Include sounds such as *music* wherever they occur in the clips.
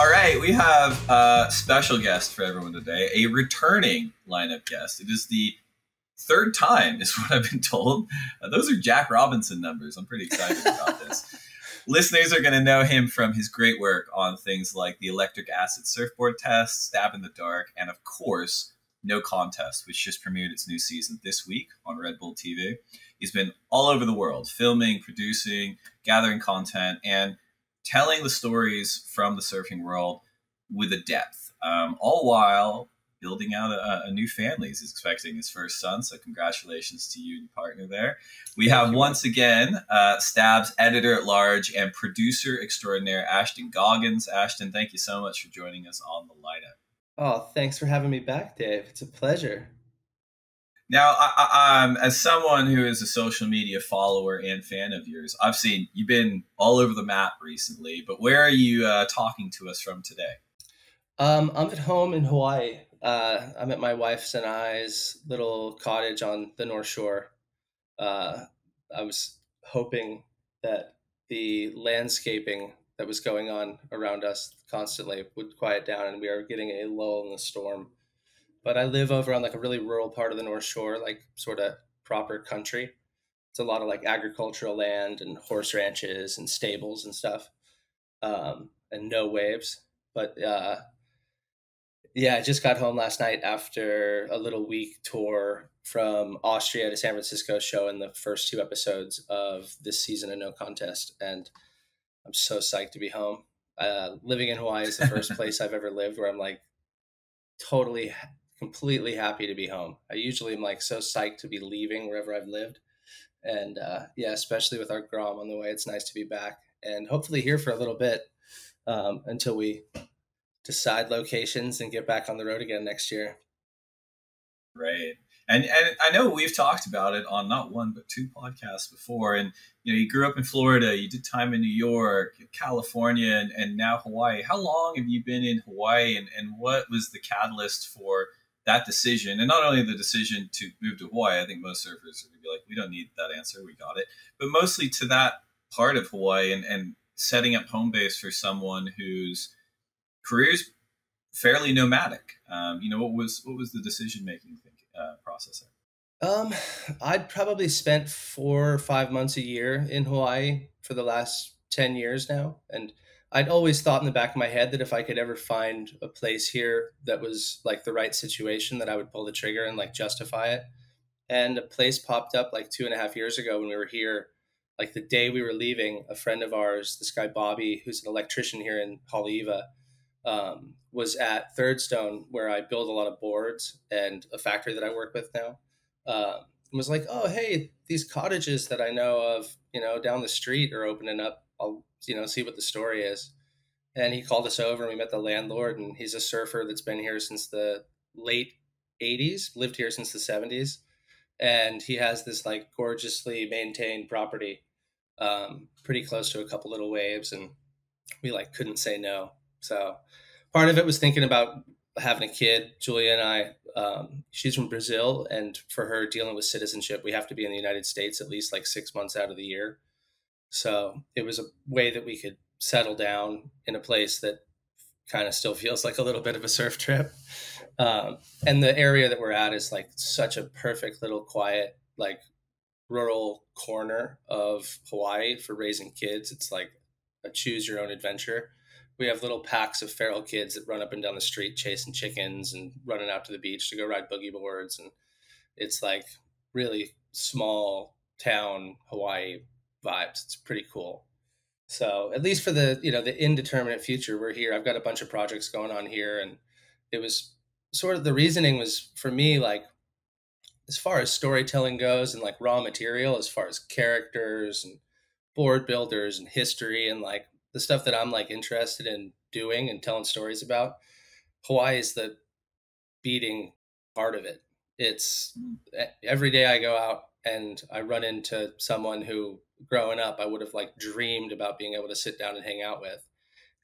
All right, we have a special guest for everyone today, a returning lineup guest. It is the third time, is *laughs* what I've been told. Uh, those are Jack Robinson numbers. I'm pretty excited about this. *laughs* Listeners are going to know him from his great work on things like the electric acid surfboard test, Stab in the Dark, and of course, No Contest, which just premiered its new season this week on Red Bull TV. He's been all over the world, filming, producing, gathering content, and telling the stories from the surfing world with a depth, um, all while building out a, a, new family. He's expecting his first son, so congratulations to you and your partner there. We have once again uh, Stab's editor at large and producer extraordinaire, Ashton Goggans. Ashton, thank you so much for joining us on the lineup. Oh, thanks for having me back, Dave. It's a pleasure. Now, I, I, um, as someone who is a social media follower and fan of yours, I've seen you've been all over the map recently. But where are you uh, talking to us from today? Um, I'm at home in Hawaii. Uh, I'm at my wife's and I's little cottage on the North Shore. Uh, I was hoping that the landscaping that was going on around us constantly would quiet down, and we are getting a lull in the storm but I live over on like a really rural part of the North Shore, like sort of proper country. It's a lot of like agricultural land and horse ranches and stables and stuff, um, and no waves. But uh, yeah, I just got home last night after a little week tour from Austria to San Francisco, showing the first two episodes of this season of No Contest, and I'm so psyched to be home. Uh, living in Hawaii is the first *laughs* place I've ever lived where I'm like totally completely happy to be home. I usually am like so psyched to be leaving wherever I've lived. And uh, yeah, especially with our Grom on the way, it's nice to be back and hopefully here for a little bit um, until we decide locations and get back on the road again next year. Right. And, and I know we've talked about it on not one but two podcasts before. And you know, you grew up in Florida, you did time in New York, California, and, and now Hawaii. How long have you been in Hawaii, and, and what was the catalyst for that decision, and not only the decision to move to Hawaii, I think most surfers to be like, we don't need that answer, we got it. But mostly to that part of Hawaii and, and setting up home base for someone whose career is fairly nomadic. Um, you know, what was what was the decision making uh, process there? Um, I'd probably spent four or five months a year in Hawaii for the last ten years now, and I'd always thought in the back of my head that if I could ever find a place here that was like the right situation, that I would pull the trigger and like justify it. And a place popped up like two and a half years ago when we were here. Like the day we were leaving, a friend of ours, this guy Bobby, who's an electrician here in Haleiwa, um, was at Third Stone where I build a lot of boards and a factory that I work with now. Uh, was like, oh hey, these cottages that I know of, you know, down the street are opening up. I'll you know, see what the story is. And he called us over and we met the landlord and he's a surfer that's been here since the late 80s, lived here since the 70s. And he has this like gorgeously maintained property, um, pretty close to a couple little waves. And we like couldn't say no. So part of it was thinking about having a kid. Julia and I, um, she's from Brazil, and for her dealing with citizenship, we have to be in the United States at least like six months out of the year. So it was a way that we could settle down in a place that kind of still feels like a little bit of a surf trip. Um, and the area that we're at is like such a perfect little quiet, like rural corner of Hawaii for raising kids. It's like a choose your own adventure. We have little packs of feral kids that run up and down the street chasing chickens and running out to the beach to go ride boogie boards. And it's like really small town Hawaii vibes. It's pretty cool. So at least for the you know the indeterminate future, we're here. I've got a bunch of projects going on here, and it was sort of the reasoning was for me like as far as storytelling goes and like raw material, as far as characters and board builders and history and like the stuff that I'm like interested in doing and telling stories about. Hawaii is the beating part of it. It's mm. every day I go out and I run into someone who growing up I would have like dreamed about being able to sit down and hang out with.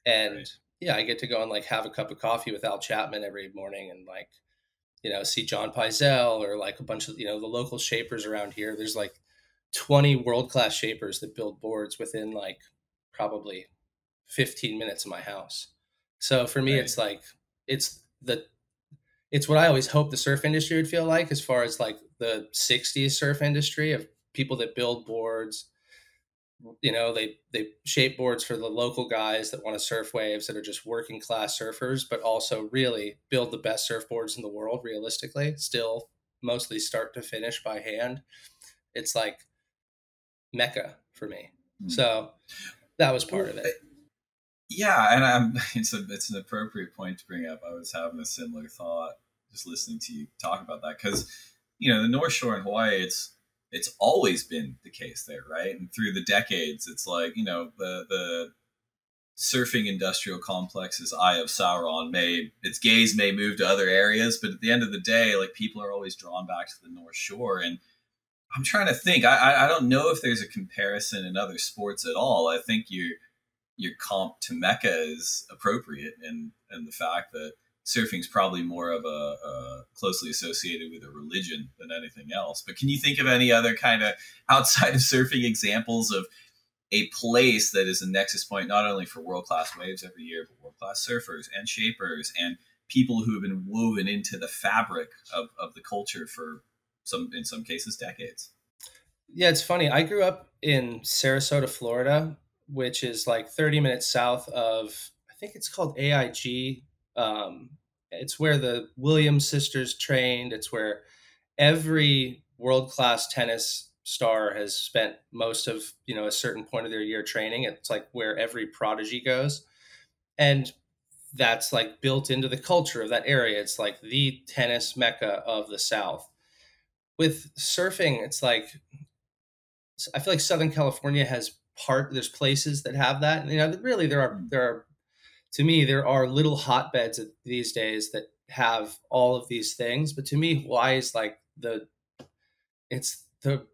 And right. yeah, I get to go and like have a cup of coffee with Owl Chapman every morning and like, you know, see John Pyzel or like a bunch of, you know, the local shapers around here. There's like 20 world class shapers that build boards within like probably 15 minutes of my house. So for me, right. it's like it's the it's what I always hope the surf industry would feel like, as far as like the '60s surf industry of people that build boards. You know, they they shape boards for the local guys that want to surf waves that are just working class surfers, but also really build the best surfboards in the world. Realistically, still mostly start to finish by hand. It's like mecca for me. Mm-hmm. So that was part of it. Yeah, and I'm *laughs* it's a it's an appropriate point to bring up. I was having a similar thought just listening to you talk about that because you know the North Shore in Hawaii, it's it's always been the case there, right? And through the decades, it's like you know the the surfing industrial complex's eye of Sauron may its gaze may move to other areas, but at the end of the day, like people are always drawn back to the North Shore and I'm trying to think. I, I don't know if there's a comparison in other sports at all. I think your your comp to Mecca is appropriate, and and the fact that surfing is probably more of a, a, closely associated with a religion than anything else. But can you think of any other kind of outside of surfing examples of a place that is a nexus point not only for world class waves every year, but world class surfers and shapers and people who have been woven into the fabric of, of the culture for some in some cases decades. Yeah, it's funny. I grew up in Sarasota, Florida, which is like 30 minutes south of I think it's called IMG. Um, it's where the Williams sisters trained. It's where every world class tennis star has spent most of you know a certain point of their year training. It's like where every prodigy goes, and that's like built into the culture of that area. It's like the tennis mecca of the South with surfing, it's like I feel like Southern California has part. There's places that have that. You know, really there are mm. there are to me there are little hotbeds these days that have all of these things. But to me, Hawaii is like the it's the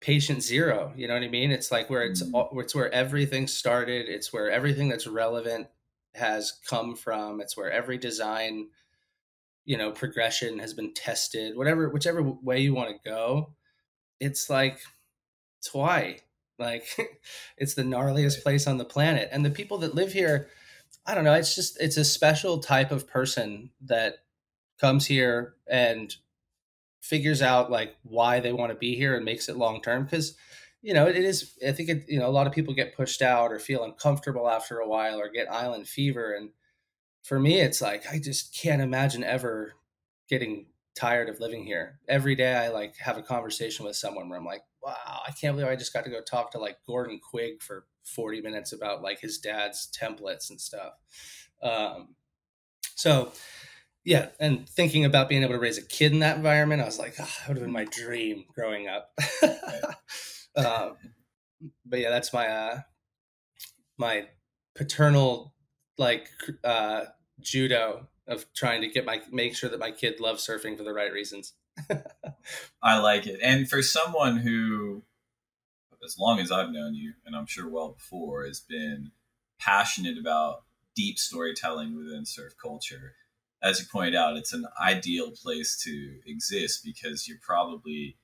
patient zero. You know what I mean? It's like where it's mm. it's where everything started. It's where everything that's relevant has come from. It's where every design you know progression has been tested whatever whichever way you want to go it's like it's hawaii like *laughs* it's the gnarliest place on the planet and the people that live here i don't know it's just it's a special type of person that comes here and figures out like why they want to be here and makes it long term because you know it is i think it you know a lot of people get pushed out or feel uncomfortable after a while or get island fever and for me, it's like I just can't imagine ever getting tired of living here. Every day I like have a conversation with someone where I'm like, wow, I can't believe I just got to go talk to like Gordon Quigg for 40 minutes about like his dad's templates and stuff. Um, so yeah, and thinking about being able to raise a kid in that environment, I was like, oh, that would have been my dream growing up. *laughs* um, but yeah, that's my uh, my paternal like uh, judo of trying to get my make sure that my kid loves surfing for the right reasons. *laughs* I like it, and for someone who, as long as I've known you, and I'm sure well before, has been passionate about deep storytelling within surf culture. As you pointed out, it's an ideal place to exist because you're probably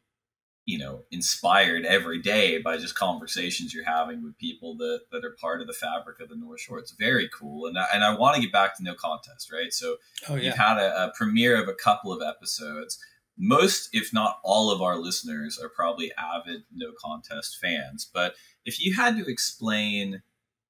you know inspired every day by just conversations you're having with people that, that are part of the fabric of the north shore it's very cool and I, and I want to get back to no contest right so oh, yeah. you've had a, a premiere of a couple of episodes most if not all of our listeners are probably avid no contest fans but if you had to explain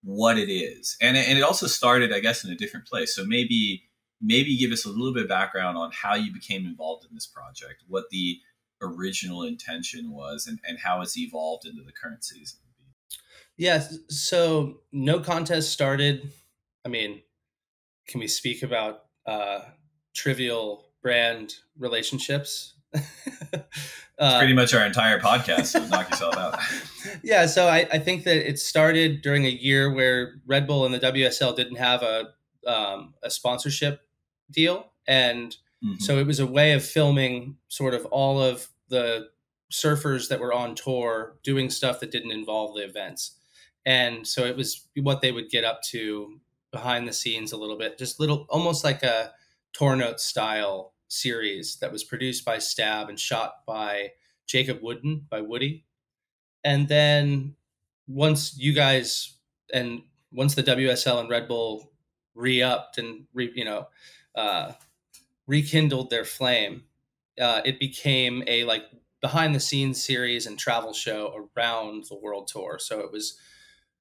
what it is and, and it also started i guess in a different place so maybe maybe give us a little bit of background on how you became involved in this project what the original intention was and, and how it's evolved into the current season. Yeah, so no contest started. I mean, can we speak about uh, trivial brand relationships? *laughs* uh, pretty much our entire podcast. So knock yourself out. *laughs* yeah, so I, I, think that it started during a year where Red Bull and the WSL didn't have a um, a sponsorship deal, and Mm-hmm. So it was a way of filming sort of all of the surfers that were on tour doing stuff that didn't involve the events. And so it was what they would get up to behind the scenes a little bit, just little, almost like a tour note style series that was produced by Stab and shot by Jacob Wooden by Woody. And then once you guys and once the WSL and Red Bull re-upped and re, you know uh, rekindled their flame, uh, it became a like behind the scenes series and travel show around the world tour. So it was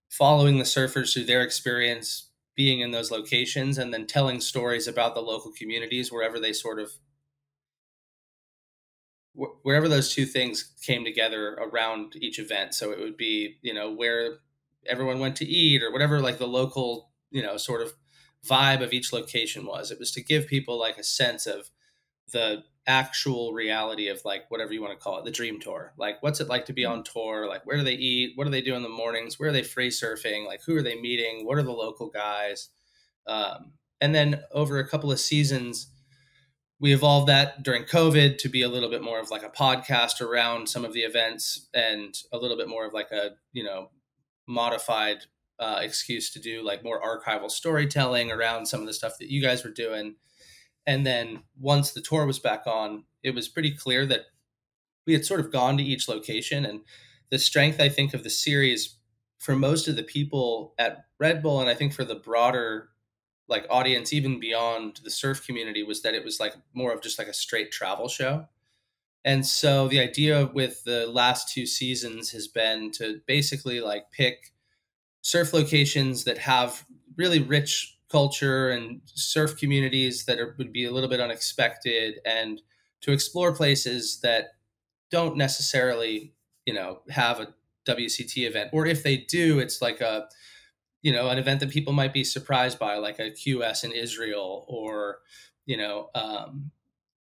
following the surfers through their experience being in those locations and then telling stories about the local communities wherever they sort of wherever those two things came together around each event. So it would be you know where everyone went to eat or whatever like the local you know sort of vibe of each location was. It was to give people like a sense of the actual reality of like whatever you want to call it the dream tour. Like what's it like to be mm. on tour? Like where do they eat? What do they do in the mornings? Where are they free surfing? Like who are they meeting? What are the local guys? Um, and then over a couple of seasons we evolved that during covid to be a little bit more of like a podcast around some of the events and a little bit more of like a you know modified uh, excuse to do like more archival storytelling around some of the stuff that you guys were doing and then once the tour was back on, it was pretty clear that we had sort of gone to each location. And the strength, I think, of the series for most of the people at Red Bull, and I think for the broader like audience, even beyond the surf community, was that it was like more of just like a straight travel show. And so the idea with the last two seasons has been to basically like pick surf locations that have really rich culture and surf communities that are, would be a little bit unexpected and to explore places that don't necessarily you know have a WCT event. Or if they do it's like a you know an event that people might be surprised by like a QS in Israel or you know um,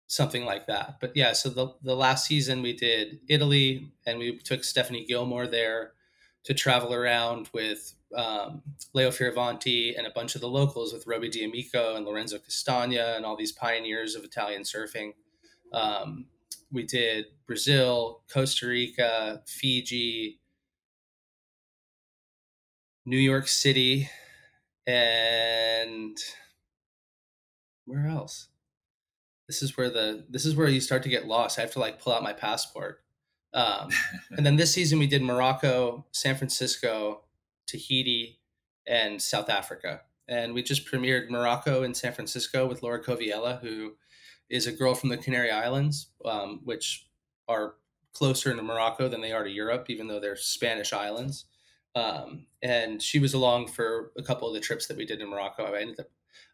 something like that. But yeah so the the last season we did Italy and we took Stephanie Gilmore there to travel around with um, Leo Fioravanti and a bunch of the locals with Roby D'Amico and Lorenzo Castagna and all these pioneers of Italian surfing. Um, we did Brazil, Costa Rica, Fiji, New York City, and where else? This is where the this is where you start to get lost. I have to like pull out my passport. Um, *laughs* and then this season we did Morocco, San Francisco, Tahiti, and South Africa. And we just premiered Morocco in San Francisco with Laura Coviella, who is a girl from the Canary Islands, um, which are closer to Morocco than they are to Europe, even though they're Spanish islands. Um, and she was along for a couple of the trips that we did in Morocco. I ended up,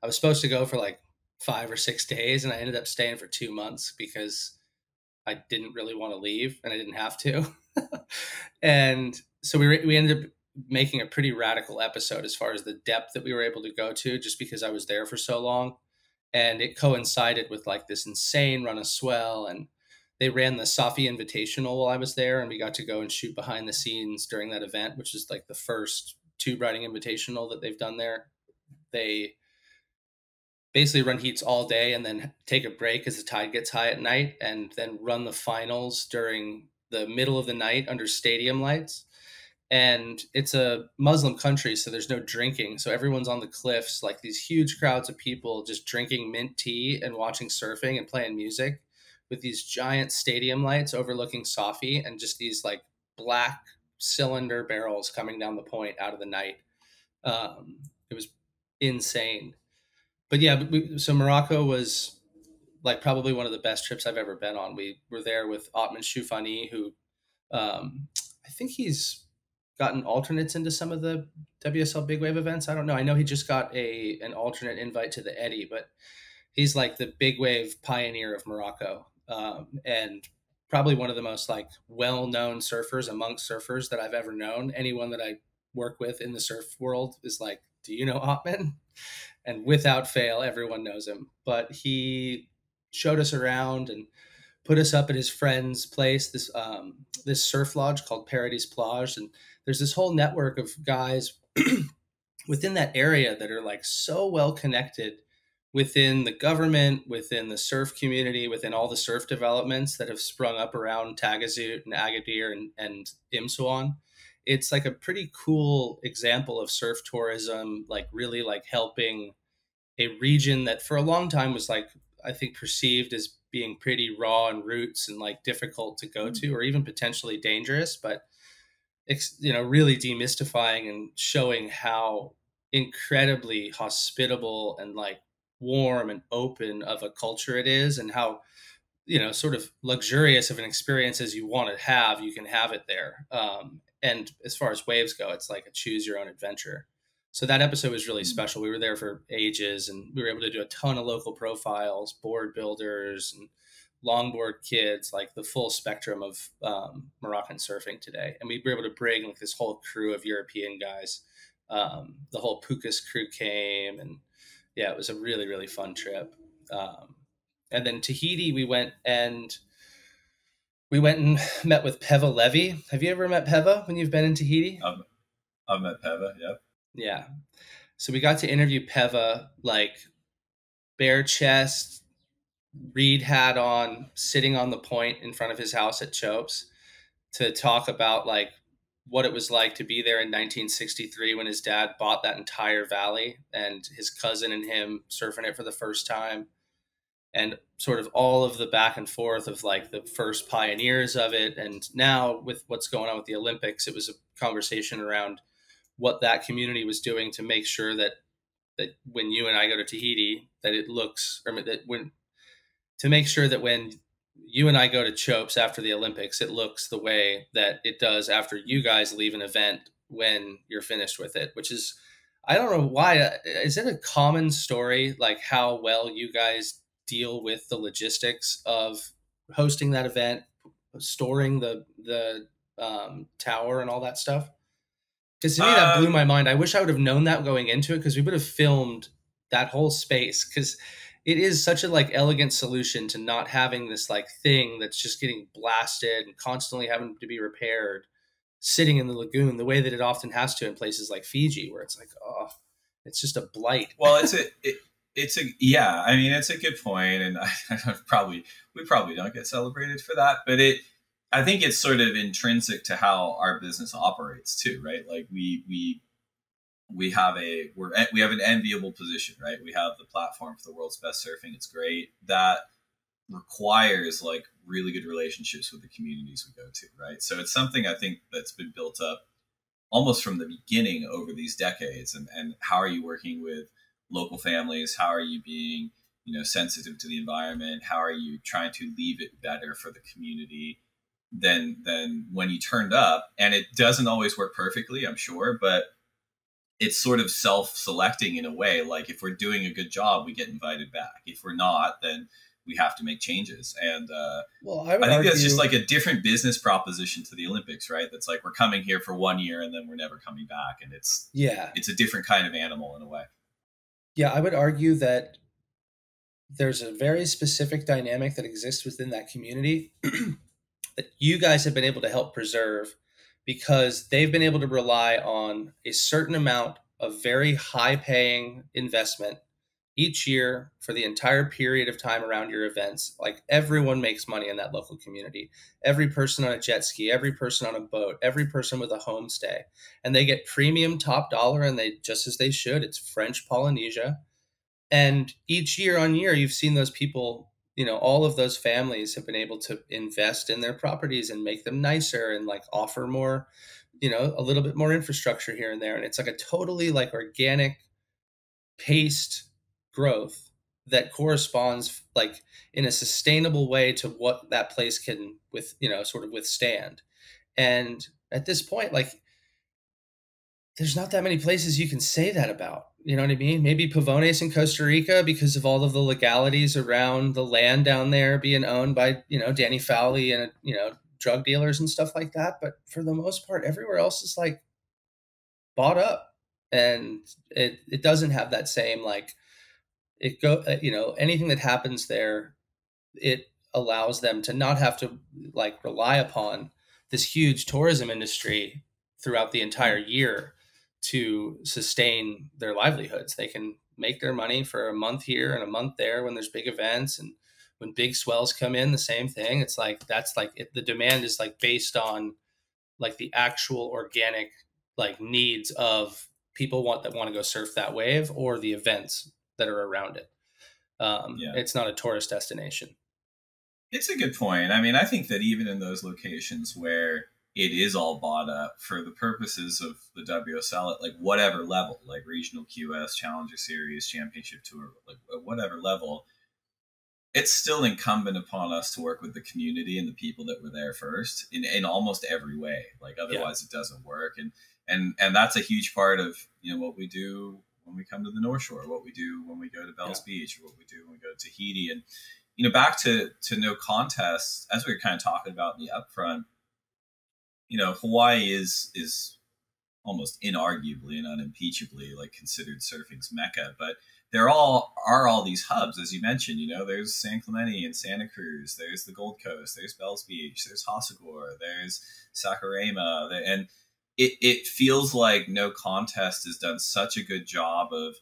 I was supposed to go for like five or six days, and I ended up staying for two months because I didn't really want to leave and I didn't have to. *laughs* and so we, we ended up making a pretty radical episode as far as the depth that we were able to go to just because I was there for so long. And it coincided with like this insane run of swell. And they ran the Safi Invitational while I was there. And we got to go and shoot behind the scenes during that event, which is like the first tube riding invitational that they've done there. They basically run heats all day and then take a break as the tide gets high at night and then run the finals during the middle of the night under stadium lights. And it's a muslim country so there's no drinking. So everyone's on the cliffs like these huge crowds of people just drinking mint tea and watching surfing and playing music with these giant stadium lights overlooking safi and just these like black cylinder barrels coming down the point out of the night. Um, it was insane but yeah, we, so Morocco was like probably one of the best trips I've ever been on. We were there with Othmane Choufani, who um, I think he's gotten alternates into some of the WSL Big Wave events. I don't know. I know he just got a an alternate invite to the Eddie, but he's like the big wave pioneer of Morocco, um, and probably one of the most like well known surfers amongst surfers that I've ever known. Anyone that I work with in the surf world is like, "Do you know Otman?" And without fail, everyone knows him. But he showed us around and put us up at his friend's place, this um, this surf lodge called Paradise Plage, and there's this whole network of guys *clears throat* within that area that are like so well connected within the government, within the surf community, within all the surf developments that have sprung up around Tagazout and Agadir and, and Imsouane. It's like a pretty cool example of surf tourism, like really like helping a region that for a long time was like I think perceived as being pretty raw and roots and like difficult to go to or even potentially dangerous, but it's you know really demystifying and showing how incredibly hospitable and like warm and open of a culture it is and how you know sort of luxurious of an experience as you want to have you can have it there. Um, and as far as waves go it's like a choose your own adventure. So that episode was really mm. special. We were there for ages and we were able to do a ton of local profiles board builders and longboard kids like the full spectrum of um, moroccan surfing today. And we were able to bring like this whole crew of european guys um, the whole pukas crew came and yeah it was a really really fun trip. Um, and then tahiti we went and we went and met with Peva Levy. Have you ever met Peva when you've been in Tahiti? I've, I've met Peva, yep. Yeah. So we got to interview Peva, like bare chest, reed hat on, sitting on the point in front of his house at Chopes to talk about like what it was like to be there in 1963 when his dad bought that entire valley and his cousin and him surfing it for the first time and sort of all of the back and forth of like the first pioneers of it. And now with what's going on with the olympics it was a conversation around what that community was doing to make sure that that when you and i go to tahiti that it looks or that when to make sure that when you and i go to chopes after the olympics it looks the way that it does after you guys leave an event when you're finished with it which is i don't know why uh, is it a common story like how well you guys deal with the logistics of hosting that event, storing the the um, tower and all that stuff? Because to me, that blew um, my mind. I wish I would have known that going into it because we would have filmed that whole space because it is such a like elegant solution to not having this like thing that's just getting blasted and constantly having to be repaired sitting in the lagoon the way that it often has to in places like Fiji where it's like oh it's just a blight. Well, it's a it, it's a yeah i mean it's a good point and *laughs* I, I probably we probably don't get celebrated for that but it i think it's sort of intrinsic to how our business operates too right? Like we we we have a we're we have an enviable position right? We have the platform for the world's best surfing. It's great. That requires like really good relationships with the communities we go to right? So it's something i think that's been built up almost from the beginning over these decades and and how are you working with local families? How are you being, you know, sensitive to the environment? How are you trying to leave it better for the community than than when you turned up? And it doesn't always work perfectly, I'm sure, but it's sort of self-selecting in a way. Like if we're doing a good job, we get invited back. If we're not, then we have to make changes. And uh, well, I, I think argue, that's just like a different business proposition to the Olympics, right? That's like we're coming here for one year and then we're never coming back, and it's yeah, it's a different kind of animal in a way. Yeah, I would argue that there's a very specific dynamic that exists within that community *clears throat* that you guys have been able to help preserve because they've been able to rely on a certain amount of very high paying investment each year for the entire period of time around your events like everyone makes money in that local community. Every person on a jet ski every person on a boat every person with a homestay. And they get premium top dollar and they just as they should. It's french polynesia. And each year on year you've seen those people you know all of those families have been able to invest in their properties and make them nicer and like offer more you know a little bit more infrastructure here and there. And it's like a totally like organic paced growth that corresponds like in a sustainable way to what that place can with you know sort of withstand. And at this point like there's not that many places you can say that about you know what i mean? Maybe pavones in costa rica because of all of the legalities around the land down there being owned by you know danny fowlie and you know drug dealers and stuff like that. But for the most part everywhere else is like bought up. And it it doesn't have that same like it go uh, you know anything that happens there it allows them to not have to like rely upon this huge tourism industry throughout the entire year to sustain their livelihoods. They can make their money for a month here and a month there when there's big events and when big swells come in the same thing. It's like that's like it, the demand is like based on like the actual organic like needs of people want that want to go surf that wave or the events that are around it. Um, yeah. It's not a tourist destination. It's a good point. I mean, I think that even in those locations where it is all bought up for the purposes of the WSL at like whatever level, like regional QS, Challenger Series, Championship Tour, like whatever level. It's still incumbent upon us to work with the community and the people that were there first in, in almost every way. Like otherwise, yeah. it doesn't work. And and and that's a huge part of you know what we do when we come to the North Shore, what we do when we go to Bells yeah. Beach, or what we do when we go to Tahiti, and you know back to to no contest as we were kind of talking about in the upfront you know, Hawaii is is almost inarguably and unimpeachably like considered surfing's mecca, but there all are all these hubs, as you mentioned. You know, there's San Clemente and Santa Cruz. There's the Gold Coast. There's Bells Beach. There's Hossegor. There's Saquarema. And it, it feels like No Contest has done such a good job of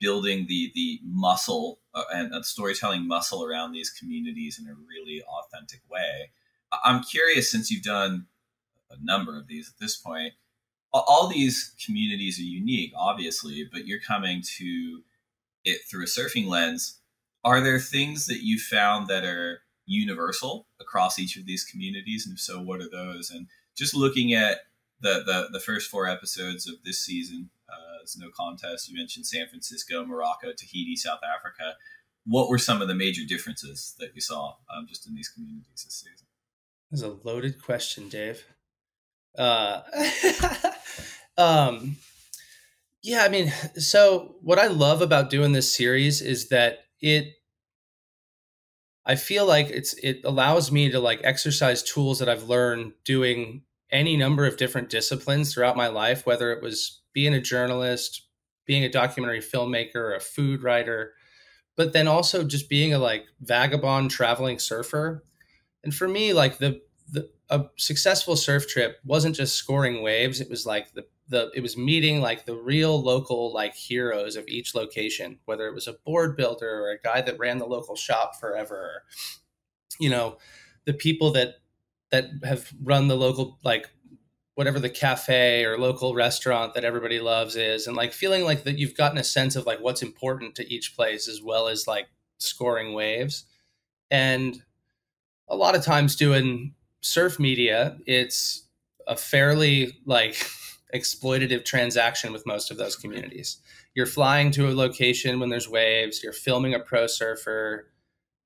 building the the muscle uh, and, and storytelling muscle around these communities in a really authentic way. I'm curious, since you've done a number of these at this point. All these communities are unique, obviously, but you're coming to it through a surfing lens. Are there things that you found that are universal across each of these communities? And if so, what are those? And just looking at the, the, the first four episodes of this season, uh, no contest. You mentioned San Francisco, Morocco, Tahiti, South Africa. What were some of the major differences that you saw um, just in these communities this season? That's a loaded question, Dave. Uh, *laughs* um, yeah, I mean, so what I love about doing this series is that it I feel like it's it allows me to like exercise tools that I've learned doing any number of different disciplines throughout my life, whether it was being a journalist, being a documentary filmmaker, a food writer, but then also just being a like vagabond traveling surfer. And for me, like the the a successful surf trip wasn't just scoring waves it was like the the it was meeting like the real local like heroes of each location whether it was a board builder or a guy that ran the local shop forever you know the people that that have run the local like whatever the cafe or local restaurant that everybody loves is and like feeling like that you've gotten a sense of like what's important to each place as well as like scoring waves and a lot of times doing surf media, it's a fairly like *laughs* exploitative transaction with most of those communities. You're flying to a location when there's waves, you're filming a pro surfer,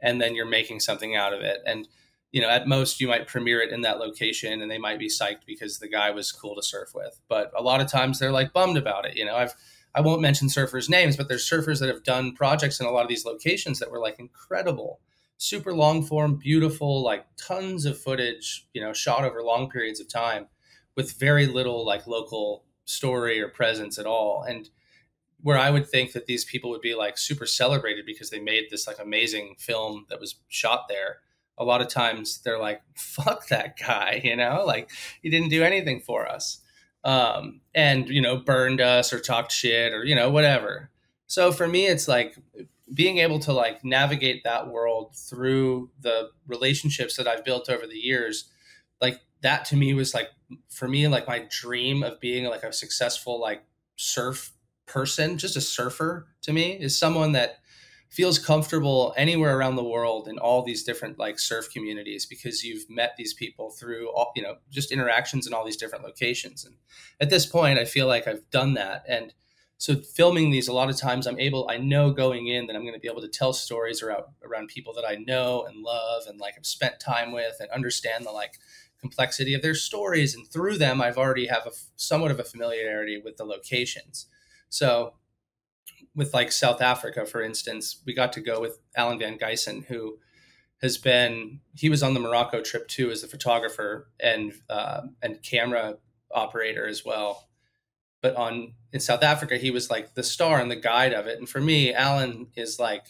and then you're making something out of it. And you know, at most you might premiere it in that location and they might be psyched because the guy was cool to surf with. But a lot of times they're like bummed about it. You know, I've I won't mention surfers' names, but there's surfers that have done projects in a lot of these locations that were like incredible super long form, beautiful, like tons of footage, you know, shot over long periods of time with very little like local story or presence at all. And where I would think that these people would be like super celebrated because they made this like amazing film that was shot there. A lot of times they're like, fuck that guy, you know, like he didn't do anything for us. Um, and, you know, burned us or talked shit or, you know, whatever. So for me, it's like being able to like navigate that world through the relationships that I've built over the years, like that to me was like for me like my dream of being like a successful like surf person, just a surfer to me is someone that feels comfortable anywhere around the world in all these different like surf communities because you've met these people through all you know just interactions in all these different locations. And at this point i feel like i've done that. And so filming these a lot of times i'm able i know going in that i'm going to be able to tell stories around around people that i know and love and like i've spent time with and understand the like complexity of their stories. And through them i've already have a somewhat of a familiarity with the locations. So with like south africa for instance we got to go with alan van gysen who has been he was on the morocco trip too as a photographer and uh, and camera operator as well but on in South Africa, he was like the star and the guide of it. And for me, Alan is like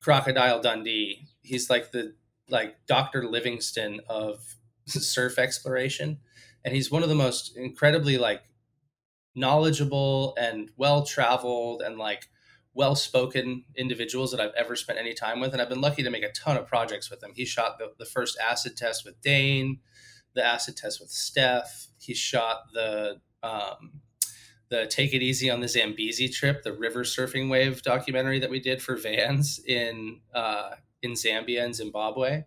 Crocodile Dundee. He's like the like Dr. Livingstone of *laughs* surf exploration. And he's one of the most incredibly like knowledgeable and well traveled and like well spoken individuals that I've ever spent any time with. And I've been lucky to make a ton of projects with him. He shot the, the first acid test with Dane, the acid test with Steph. He shot the um, the Take It Easy on the Zambezi trip, the river surfing wave documentary that we did for Vans in uh, in Zambia and Zimbabwe.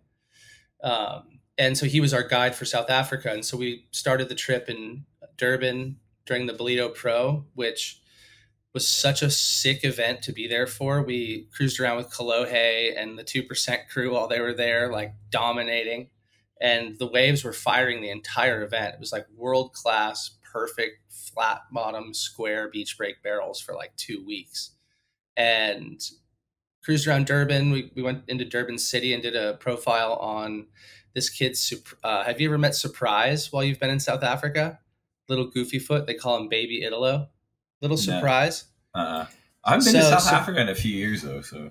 Um, and so he was our guide for South Africa. And so we started the trip in Durban during the Ballito Pro, which was such a sick event to be there for. We cruised around with Kolohe and the 2% crew while they were there, like dominating. And the waves were firing the entire event. It was like world class, perfect, flat bottom, square beach break barrels for like two weeks. And cruised around Durban. We, we went into Durban City and did a profile on this kid's. Uh, have you ever met Surprise while you've been in South Africa? Little goofy foot. They call him Baby Italo. Little surprise. No. Uh-uh. I've been so, to South so, Africa in a few years though. So,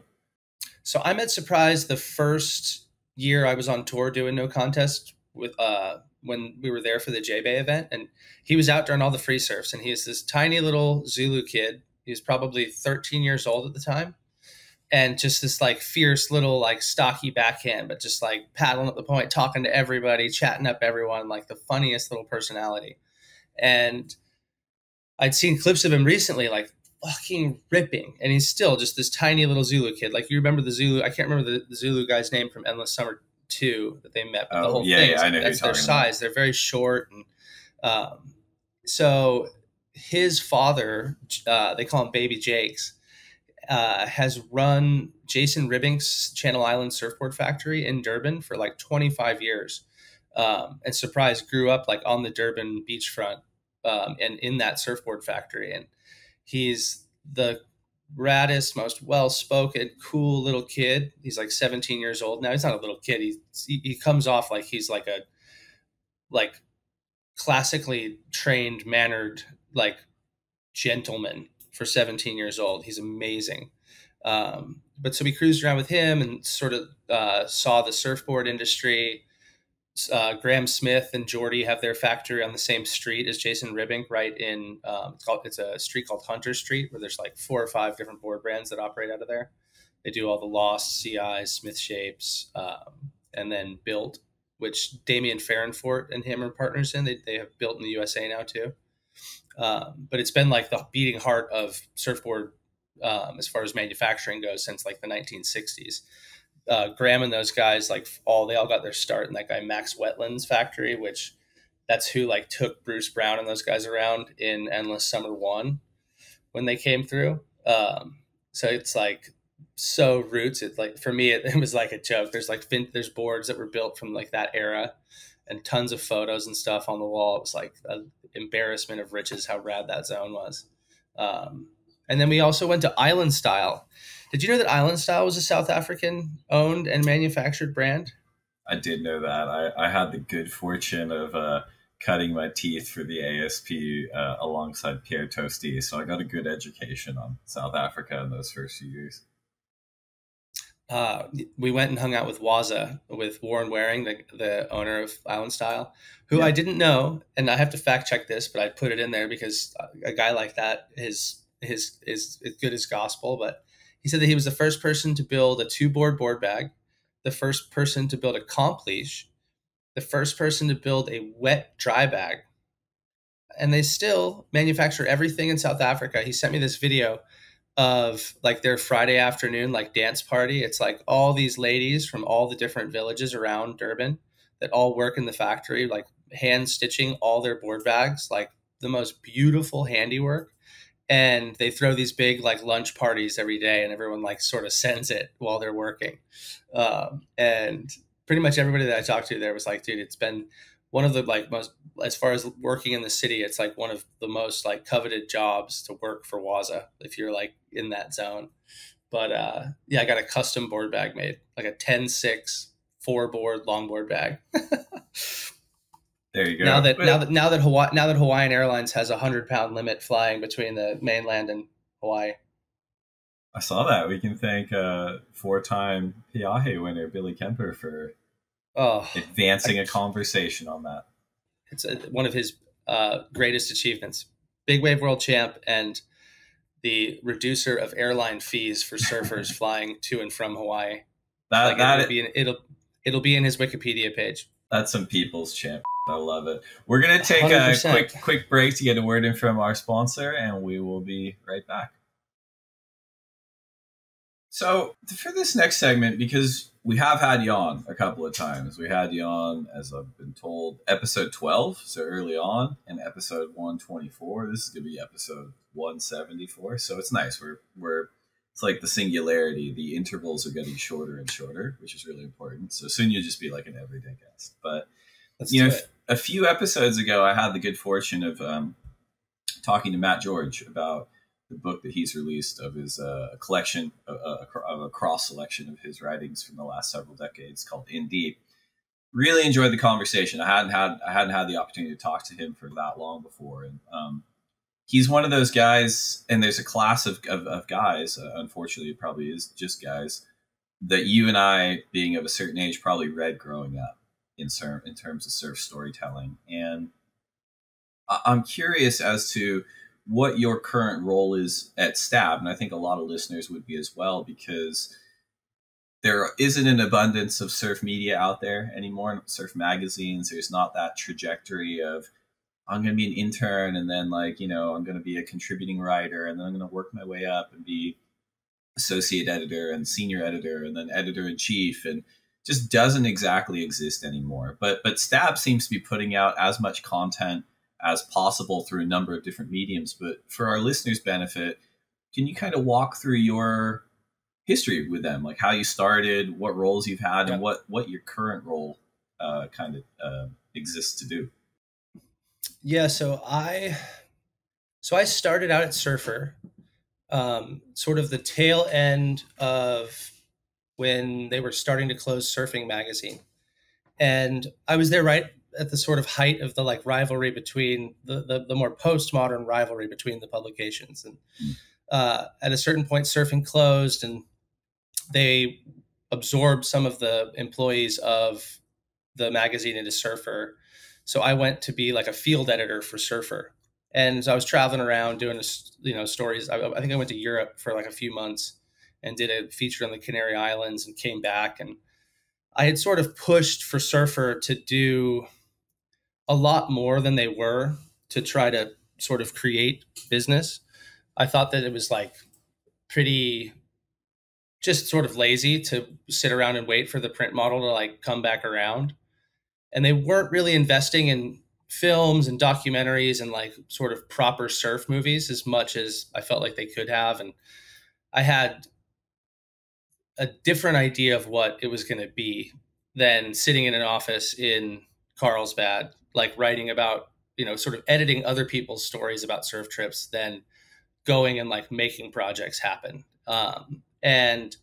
so I met Surprise the first year I was on tour doing no contest with uh when we were there for the J Bay event, and he was out during all the free surfs, and he is this tiny little Zulu kid. He was probably 13 years old at the time, and just this like fierce little like stocky backhand, but just like paddling up the point, talking to everybody, chatting up everyone, like the funniest little personality. And I'd seen clips of him recently, like fucking ripping, and he's still just this tiny little Zulu kid. Like you remember the Zulu? I can't remember the, the Zulu guy's name from Endless Summer Two that they met. But oh, the whole yeah, thing, yeah, I know that's their size. About. They're very short, and um, so his father, uh, they call him Baby Jakes uh, has run Jason Ribbink's Channel Island Surfboard Factory in Durban for like 25 years. Um, and Surprise grew up like on the Durban beachfront um, and in that surfboard factory. And he's the raddest, most well spoken, cool little kid. He's like 17 years old now. He's not a little kid. He, he comes off like he's like a, like classically trained, mannered, like gentleman for 17 years old. He's amazing. Um, but so we cruised around with him and sort of uh, saw the surfboard industry. Uh, Graham Smith and Jordy have their factory on the same street as Jason Ribbink, right in um, it's, called, it's a street called Hunter Street, where there's like four or five different board brands that operate out of there. They do all the Lost, CIs, Smith Shapes, um, and then Built, which Damien Fahrenfort and him are partners in. They, they have Built in the USA now too. Um, but it's been like the beating heart of surfboard um, as far as manufacturing goes since like the 1960s. Uh, Graham and those guys, like all they all got their start in that guy Max Wetland's factory, which that's who like took Bruce Brown and those guys around in Endless Summer One when they came through. Um, so it's like so roots. It's like for me, it, *laughs* it was like a joke. There's like there's boards that were built from like that era, and tons of photos and stuff on the wall. It was like an embarrassment of riches how rad that zone was. Um, and then we also went to Island Style. Did you know that Island Style was a South African owned and manufactured brand? I did know that. I, I had the good fortune of uh, cutting my teeth for the ASP uh, alongside Pierre Tosti, so I got a good education on South Africa in those first few years uh, we went and hung out with Waza, with Warren Waring, the, the owner of Island Style, who yeah. I didn't know, and I have to fact check this, but I put it in there because a guy like that is his is as good as gospel. But he said that he was the first person to build a two board board bag, the first person to build a comp leash, the first person to build a wet dry bag, and they still manufacture everything in South Africa. He sent me this video of like their Friday afternoon like dance party. It's like all these ladies from all the different villages around Durban that all work in the factory, like hand stitching all their board bags, like the most beautiful handiwork. And they throw these big like lunch parties every day, and everyone like sort of sends it while they're working. Um, and pretty much everybody that I talked to there was like, dude, it's been one of the like most as far as working in the city it's like one of the most like coveted jobs to work for waza if you're like in that zone but uh yeah i got a custom board bag made like a 10 6 four board longboard bag *laughs* there you go now that now that now that hawaii now that hawaiian airlines has a hundred pound limit flying between the mainland and hawaii i saw that we can thank uh four-time pe'ahi winner billy kemper for oh, advancing I, a conversation on that. It's a, one of his uh, greatest achievements. Big wave world champ and the reducer of airline fees for surfers *laughs* flying to and from Hawaii. That, like that it'll, be in, it'll it'll be in his Wikipedia page. That's some people's champ. I love it. We're gonna take 100%. a quick quick break to get a word in from our sponsor, and we will be right back. So for this next segment, because we have had you on a couple of times, we had you on, as I've been told, episode 12, so early on, and episode 124. This is going to be episode 174. So it's nice. We're, we're, it's like the singularity. The intervals are getting shorter and shorter, which is really important. So soon you'll just be like an everyday guest. But, Let's you know, a few episodes ago, I had the good fortune of um, talking to Matt George about the book that he's released of his uh, collection uh, of a cross selection of his writings from the last several decades called In Deep. Really enjoyed the conversation. I hadn't had I hadn't had the opportunity to talk to him for that long before, and um, he's one of those guys. And there's a class of of, of guys. Uh, unfortunately, it probably is just guys that you and I, being of a certain age, probably read growing up in, ser- in terms of surf storytelling. And I'm curious as to what your current role is at Stab, and I think a lot of listeners would be as well because there isn't an abundance of surf media out there anymore. Surf magazines. There's not that trajectory of I'm going to be an intern, and then like you know I'm going to be a contributing writer, and then I'm going to work my way up and be associate editor and senior editor, and then editor in chief, and just doesn't exactly exist anymore. But but Stab seems to be putting out as much content as possible through a number of different mediums. But for our listeners' benefit, can you kind of walk through your history with them, like how you started, what roles you've had, yeah. and what what your current role uh, kind of uh, exists to do? Yeah, so I so I started out at Surfer, um, sort of the tail end of when they were starting to close Surfing magazine, and I was there right at the sort of height of the like rivalry between the the, the more postmodern rivalry between the publications. And uh, at a certain point surfing closed and they absorbed some of the employees of the magazine into surfer so i went to be like a field editor for surfer and so i was traveling around doing a, you know stories I, I think i went to europe for like a few months and did a feature on the canary islands and came back and I had sort of pushed for Surfer to do a lot more than they were to try to sort of create business. I thought that it was like pretty just sort of lazy to sit around and wait for the print model to like come back around. And they weren't really investing in films and documentaries and like sort of proper surf movies as much as I felt like they could have. And I had a different idea of what it was going to be than sitting in an office in Carlsbad like writing about you know sort of editing other people's stories about surf trips than going and like making projects happen um, and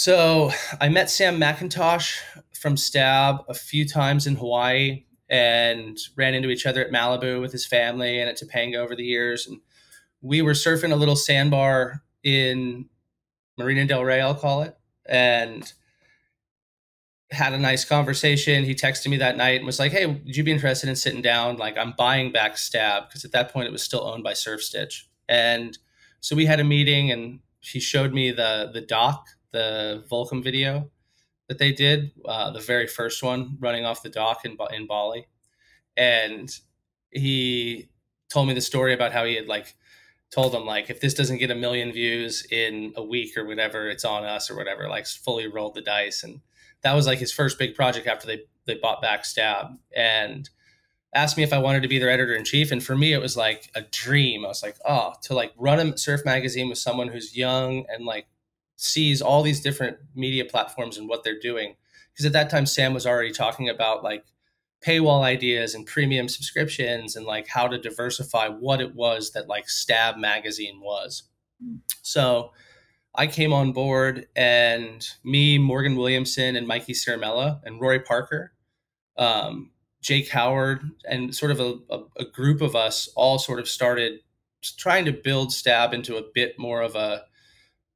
so i met sam mcintosh from stab a few times in hawaii and ran into each other at malibu with his family and at topanga over the years and we were surfing a little sandbar in marina del rey i'll call it and had a nice conversation. He texted me that night and was like, "Hey, would you be interested in sitting down? Like, I'm buying back Stab because at that point it was still owned by Surf Stitch." And so we had a meeting, and he showed me the the doc, the Volcom video that they did, uh, the very first one running off the dock in in Bali, and he told me the story about how he had like told him like if this doesn't get a million views in a week or whatever it's on us or whatever like fully rolled the dice and that was like his first big project after they they bought back Stab and asked me if I wanted to be their editor in chief. And for me, it was like a dream. I was like, oh, to like run a surf magazine with someone who's young and like sees all these different media platforms and what they're doing. Because at that time, Sam was already talking about like paywall ideas and premium subscriptions and like how to diversify what it was that like Stab magazine was. So I came on board, and me, Morgan Williamson, and Mikey Ciaramella, and Rory Parker, um, Jake Howard, and sort of a, a, a, group of us all sort of started trying to build Stab into a bit more of a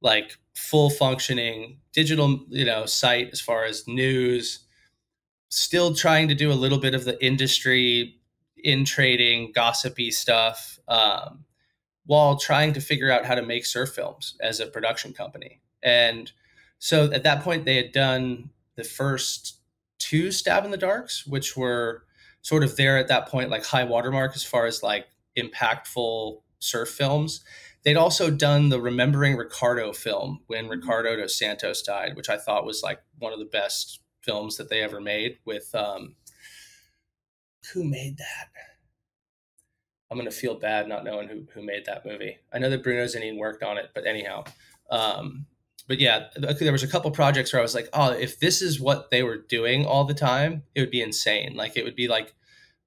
like full functioning digital, you know, site as far as news. Still trying to do a little bit of the industry in trading, gossipy stuff. Um, while trying to figure out how to make surf films as a production company. And so at that point, they had done the first two Stab in the Darks, which were sort of there at that point, like high watermark as far as like impactful surf films. They'd also done the Remembering Ricardo film when Ricardo dos Santos died, which I thought was like one of the best films that they ever made with um, who made that? I'm gonna feel bad not knowing who who made that movie. I know that Bruno Zenin worked on it, but anyhow, um, but yeah, there was a couple projects where I was like, oh, if this is what they were doing all the time, it would be insane. Like it would be like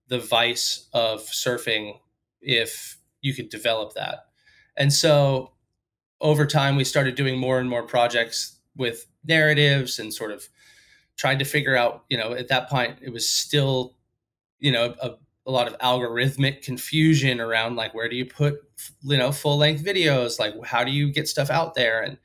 the vice of surfing if you could develop that. And so over time, we started doing more and more projects with narratives and sort of tried to figure out, you know, at that point, it was still, you know, a, a lot of algorithmic confusion around like where do you put, you know, full length videos? Like how do you get stuff out there? And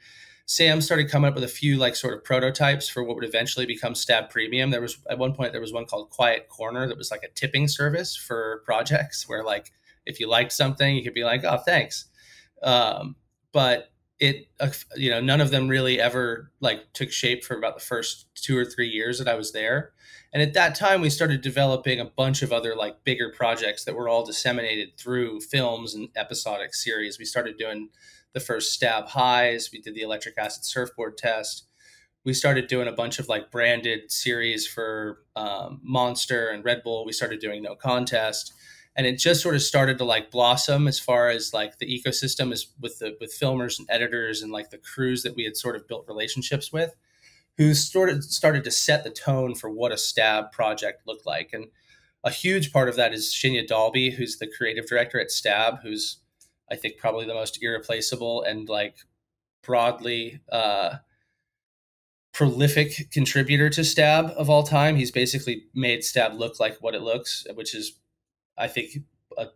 Sam started coming up with a few like sort of prototypes for what would eventually become Stab Premium. There was at one point there was one called Quiet Corner that was like a tipping service for projects where like if you liked something you could be like oh thanks, um, but it uh, you know none of them really ever like took shape for about the first two or three years that I was there. And at that time, we started developing a bunch of other like bigger projects that were all disseminated through films and episodic series. We started doing the first stab highs. We did the electric acid surfboard test. We started doing a bunch of like branded series for um, Monster and Red Bull. We started doing no contest, and it just sort of started to like blossom as far as like the ecosystem is with the with filmers and editors and like the crews that we had sort of built relationships with, who started started to set the tone for what a stab project looked like. And a huge part of that is Shinya Dalby, who's the creative director at Stab, who's I think probably the most irreplaceable and like broadly uh, prolific contributor to Stab of all time. He's basically made Stab look like what it looks, which is, I think, a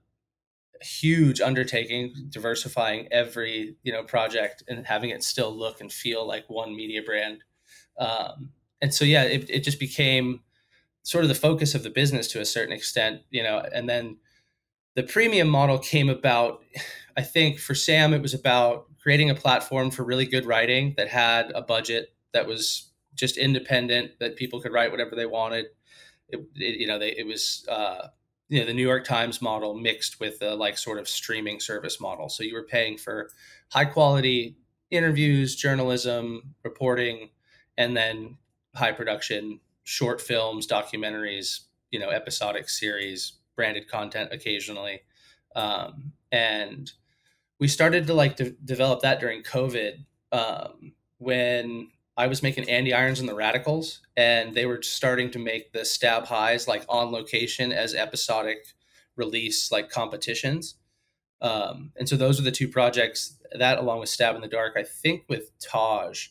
huge undertaking, diversifying every you know project and having it still look and feel like one media brand. Um, and so yeah, it, it just became sort of the focus of the business to a certain extent, you know, and then the premium model came about I think for Sam, it was about creating a platform for really good writing that had a budget that was just independent, that people could write whatever they wanted. It, it, you know, they, it was, uh, you know, the New York Times model mixed with the like sort of streaming service model. So you were paying for high quality interviews, journalism, reporting, and then high production short films, documentaries, you know, episodic series, branded content occasionally. Um, and we started to like de- develop that during COVID um, when I was making Andy Irons and the Radicals, and they were starting to make the Stab Highs like on location as episodic release like competitions. Um, and so those are the two projects that, along with Stab in the Dark, I think with Taj,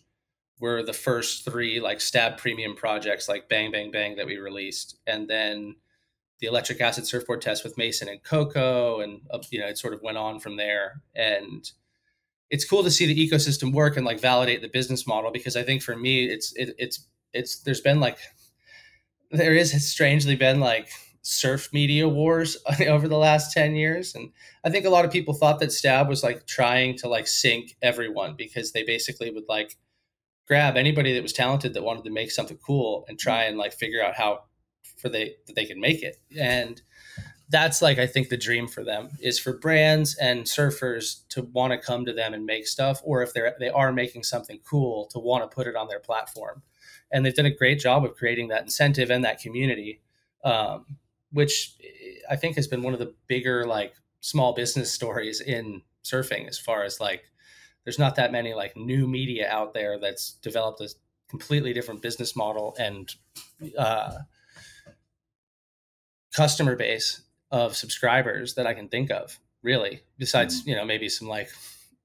were the first three like Stab premium projects like Bang Bang Bang that we released, and then the electric acid surfboard test with Mason and Coco, and uh, you know it sort of went on from there. And it's cool to see the ecosystem work and like validate the business model because I think for me it's it, it's it's there's been like there is strangely been like surf media wars *laughs* over the last 10 years and i think a lot of people thought that stab was like trying to like sink everyone because they basically would like grab anybody that was talented that wanted to make something cool and try and like figure out how for they that they can make it. And that's like i think the dream for them is for brands and surfers to want to come to them and make stuff or if they're they are making something cool to want to put it on their platform. And they've done a great job of creating that incentive and that community um, which i think has been one of the bigger like small business *laughs* stories in surfing as far as like there's not that many like new media out there that's developed a completely different business model and uh, customer base of subscribers that I can think of, really, besides, mm-hmm. you know, maybe some like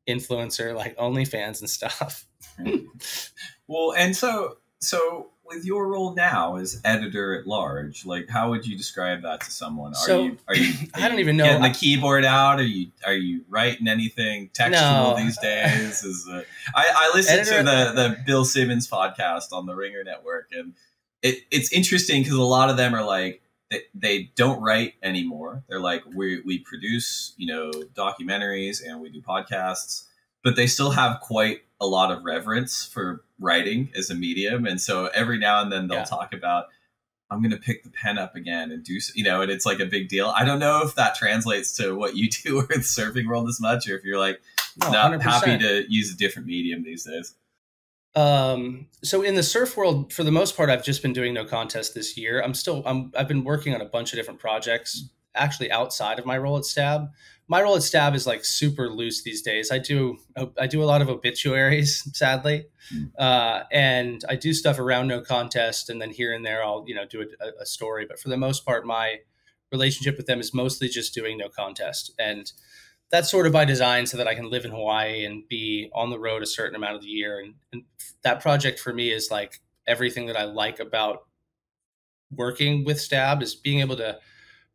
influencer, like OnlyFans and stuff. *laughs* well, and so, so with your role now as editor at large, like how would you describe that to someone? Are so, you, are you, are *laughs* I don't even know. Getting the keyboard out? Are you, are you writing anything textual no. these *laughs* days? Is uh, I, I listened editor, to the, the Bill Simmons podcast on the Ringer Network and it, it's interesting because a lot of them are like, they, they don't write anymore. They're like we we produce you know documentaries and we do podcasts, but they still have quite a lot of reverence for writing as a medium. And so every now and then they'll yeah. talk about I'm going to pick the pen up again and do, you know, and it's like a big deal. I don't know if that translates to what you *laughs* do with surfing world as much, or if you're like no, not happy to use a different medium these days. Um, so in the surf world, for the most part, I've just been doing no contest this year. I'm still, I'm, I've been working on a bunch of different projects actually outside of my role at Stab. My role at Stab is like super loose these days. I do I do a lot of obituaries, *laughs* sadly, hmm. uh, and I do stuff around no contest, and then here and there I'll you know do a, a story. But for the most part, my relationship with them is mostly just doing no contest, and that's sort of by design so that I can live in Hawaii and be on the road a certain amount of the year. And, and that project for me is like everything that I like about working with Stab is being able to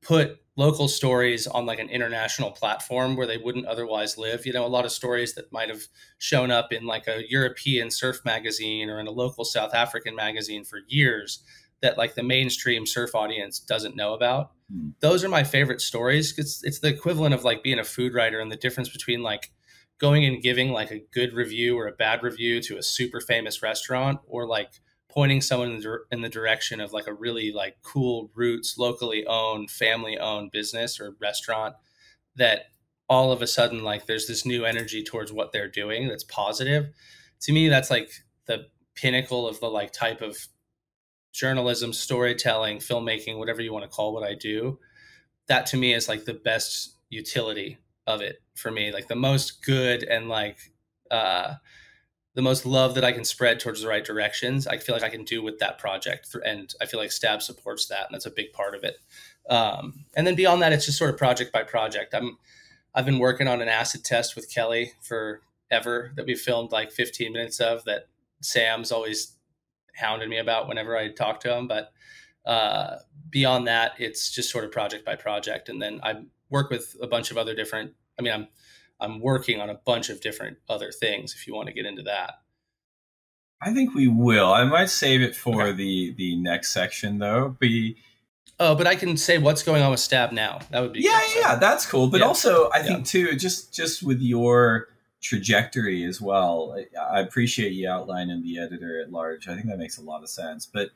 put local stories on like an international platform where they wouldn't otherwise live. You know, a lot of stories that might have shown up in like a European surf magazine or in a local South African magazine for years that like the mainstream surf audience doesn't know about. Mm. Those are my favorite stories. It's it's the equivalent of like being a food writer and the difference between like going and giving like a good review or a bad review to a super famous restaurant or like pointing someone in the, in the direction of like a really like cool roots locally owned family owned business or restaurant that all of a sudden like there's this new energy towards what they're doing that's positive to me that's like the pinnacle of the like type of journalism storytelling filmmaking whatever you want to call what i do that to me is like the best utility of it for me like the most good and like uh the most love that I can spread towards the right directions, I feel like I can do with that project. And I feel like Stab supports that, and that's a big part of it. Um, and then beyond that, it's just sort of project by project. I'm I've been working on an acid test with Kelly for ever that we filmed like 15 minutes of that Sam's always hounded me about whenever I talk to him. But uh, beyond that, it's just sort of project by project. And then I work with a bunch of other different. I mean, I'm I'm working on a bunch of different other things if you want to get into that. I think we will. I might save it for okay. the the next section though. Be Oh, but I can say what's going on with Stab now. That would be Yeah, good, yeah, that's cool. But yeah. also I yeah. think too just just with your trajectory as well. I appreciate you outlining the editor at large. I think that makes a lot of sense. But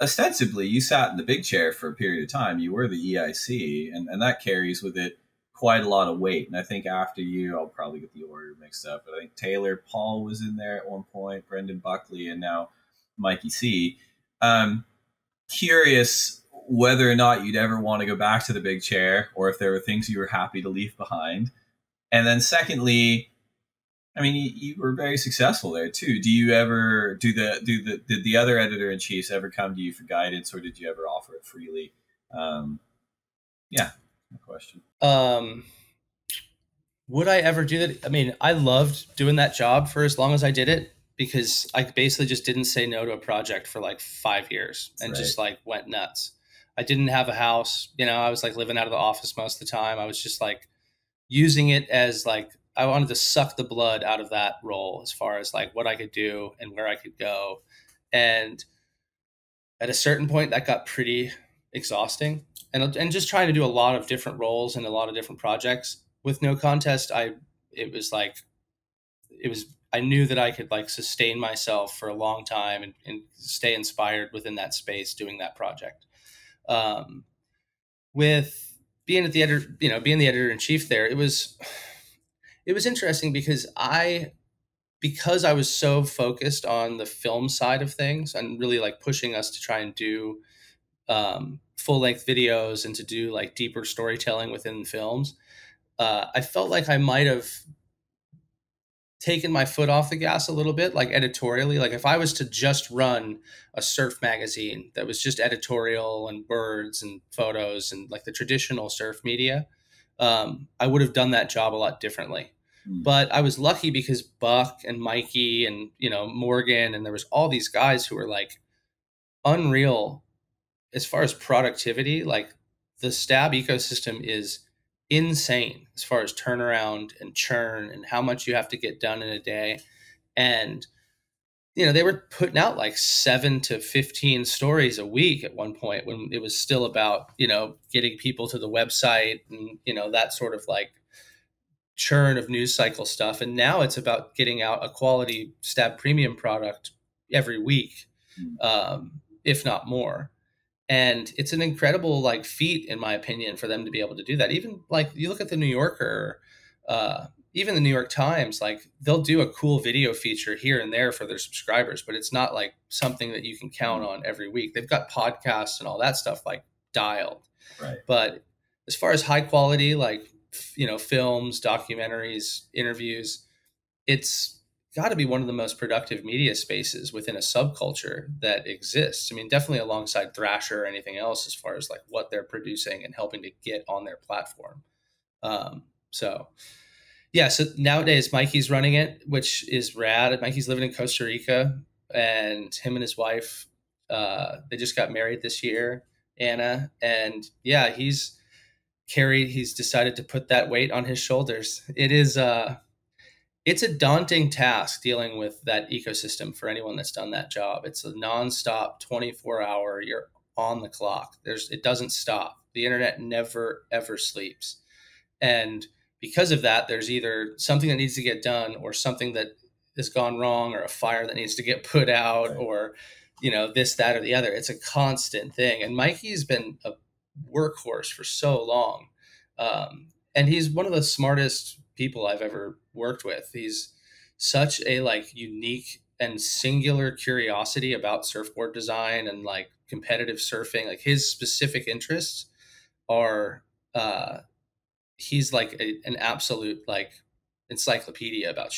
ostensibly you sat in the big chair for a period of time. You were the EIC and, and that carries with it quite a lot of weight. And I think after you, I'll probably get the order mixed up. But I think Taylor Paul was in there at one point, Brendan Buckley, and now Mikey C. Um, curious whether or not you'd ever want to go back to the big chair, or if there were things you were happy to leave behind. And then, secondly, I mean, you, you were very successful there too. Do you ever do the do the did the other editor in chiefs ever come to you for guidance, or did you ever offer it freely? Um, yeah, No question. Um, would I ever do that? I mean, I loved doing that job for as long as I did it because I basically just didn't say no to a project for like five years and right. just like went nuts. I didn't have a house, you know, I was like living out of the office most of the time. I was just like using it as like I wanted to suck the blood out of that role as far as like what I could do and where I could go. And at a certain point that got pretty exhausting. And and just trying to do a lot of different roles and a lot of different projects. With no contest i it was like it was i knew that i could like sustain myself for a long time and, and stay inspired within that space doing that project. Um, with being at the editor you know being the editor in chief there it was it was interesting because i because i was so focused on the film side of things and really like pushing us to try and do um, full length videos and to do like deeper storytelling within films, uh, I felt like I might have taken my foot off the gas a little bit, like editorially. Like if I was to just run a surf magazine that was just editorial and words and photos and like the traditional surf media, um, I would have done that job a lot differently. Hmm. But I was lucky because Buck and Mikey and you know Morgan and there was all these guys who were like unreal as far as productivity, like the Stab ecosystem is insane as far as turnaround and churn and how much you have to get done in a day. And you know, they were putting out like 7 to 15 stories a week at one point when it was still about, you know, getting people to the website and, you know, that sort of like churn of news cycle stuff. And now it's about getting out a quality Stab premium product every week, hmm. um, if not more. And it's an incredible like feat in my opinion for them to be able to do that. Even like you look at the new yorker uh, even the new york times like they'll do a cool video feature here and there for their subscribers but it's not like something that you can count on every week. They've got podcasts and all that stuff like dialed. Right. But as far as high quality like you know films documentaries interviews it's got to be one of the most productive media spaces within a subculture that exists. I mean, definitely alongside Thrasher or anything else as far as like what they're producing and helping to get on their platform. Um, so, yeah, so nowadays Mikey's running it, which is rad. Mikey's living in Costa Rica, and him and his wife, uh, they just got married this year, Anna, and yeah, he's carried. He's decided to put that weight on his shoulders. It is. Uh, it's a daunting task dealing with that ecosystem for anyone that's done that job. It's a nonstop 24 hour, you're on the clock. There's it doesn't stop. The internet never ever sleeps. And because of that, there's either something that needs to get done or something that has gone wrong or a fire that needs to get put out right. or you know this that or the other it's a constant thing and mikey's been a workhorse for so long um, and he's one of the smartest people I've ever worked with. He's such a like unique and singular curiosity about surfboard design and like competitive surfing. Like his specific interests are uh he's like a, an absolute like encyclopedia about.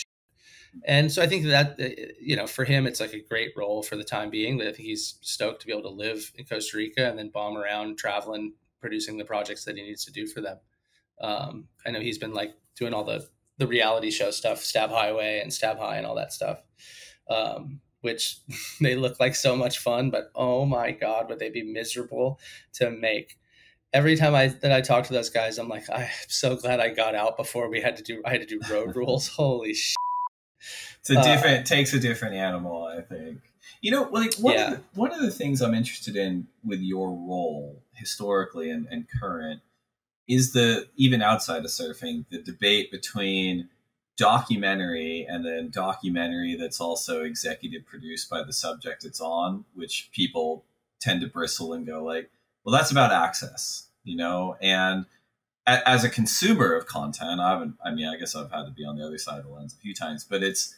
And so I think that uh, you know for him it's like a great role for the time being. That I think he's stoked to be able to live in Costa Rica and then bomb around traveling producing the projects that he needs to do for them. Um, I know he's been like doing all the the reality show stuff, Stab Highway and Stab High and all that stuff, um, which *laughs* they look like so much fun. But oh my god, would they be miserable to make? Every time I that I talk to those guys, I'm like, I'm so glad I got out before we had to do I had to do road *laughs* rules. Holy shit! It's a different uh, takes a different animal, I think. You know, like one, yeah. of the, one of the things I'm interested in with your role historically and, and current is the even outside of surfing the debate between documentary and then documentary that's also executive produced by the subject it's on which people tend to bristle and go like well that's about access you know and as a consumer of content i haven't i mean i guess i've had to be on the other side of the lens a few times but it's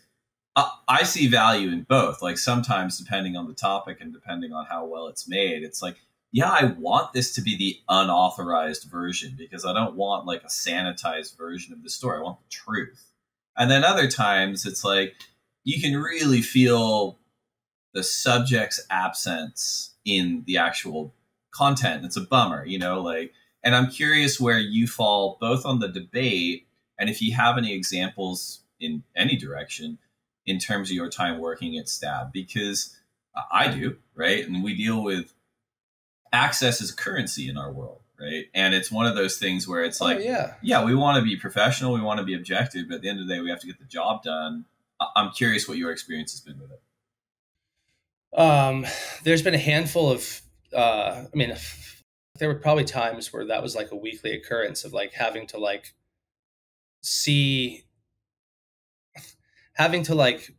I see value in both. Like sometimes, depending on the topic and depending on how well it's made, it's like yeah, I want this to be the unauthorized version because I don't want like a sanitized version of the story. I want the truth. And then other times it's like you can really feel the subject's absence in the actual content. It's a bummer, you know, like and I'm curious where you fall both on the debate and if you have any examples in any direction in terms of your time working at Stab because I do, right? And we deal with access is currency in our world, right? And it's one of those things where it's oh, like, yeah, yeah, we want to be professional, we want to be objective, but at the end of the day, we have to get the job done. I'm curious what your experience has been with it. Um, there's been a handful of, uh, I mean, there were probably times where that was like a weekly occurrence of like having to like see, *sighs* having to like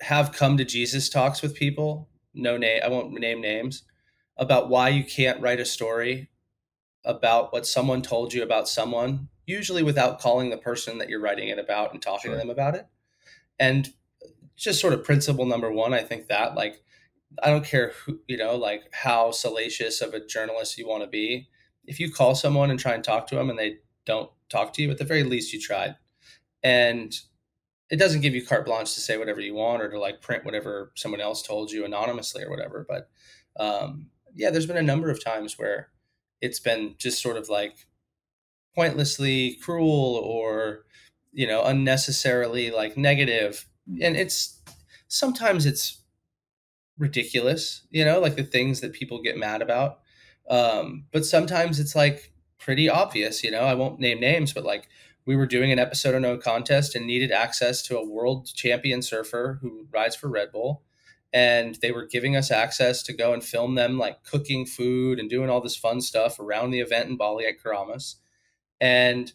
have come to Jesus talks with people. No name, I won't name names about why you can't write a story about what someone told you about someone, usually without calling the person that you're writing it about and talking sure. to them about it. And just sort of principle number one, I think that like I don't care who you know, like how salacious of a journalist you want to be. If you call someone and try and talk to them and they don't talk to you, at the very least you tried. And it doesn't give you carte blanche to say whatever you want or to like print whatever someone else told you anonymously or whatever. But um, yeah, there's been a number of times where it's been just sort of like pointlessly cruel or you know unnecessarily like negative and it's sometimes it's ridiculous you know like the things that people get mad about um but sometimes it's like pretty obvious you know i won't name names but like we were doing an episode of no contest and needed access to a world champion surfer who rides for red bull and they were giving us access to go and film them like cooking food and doing all this fun stuff around the event in Bali at Keramas. And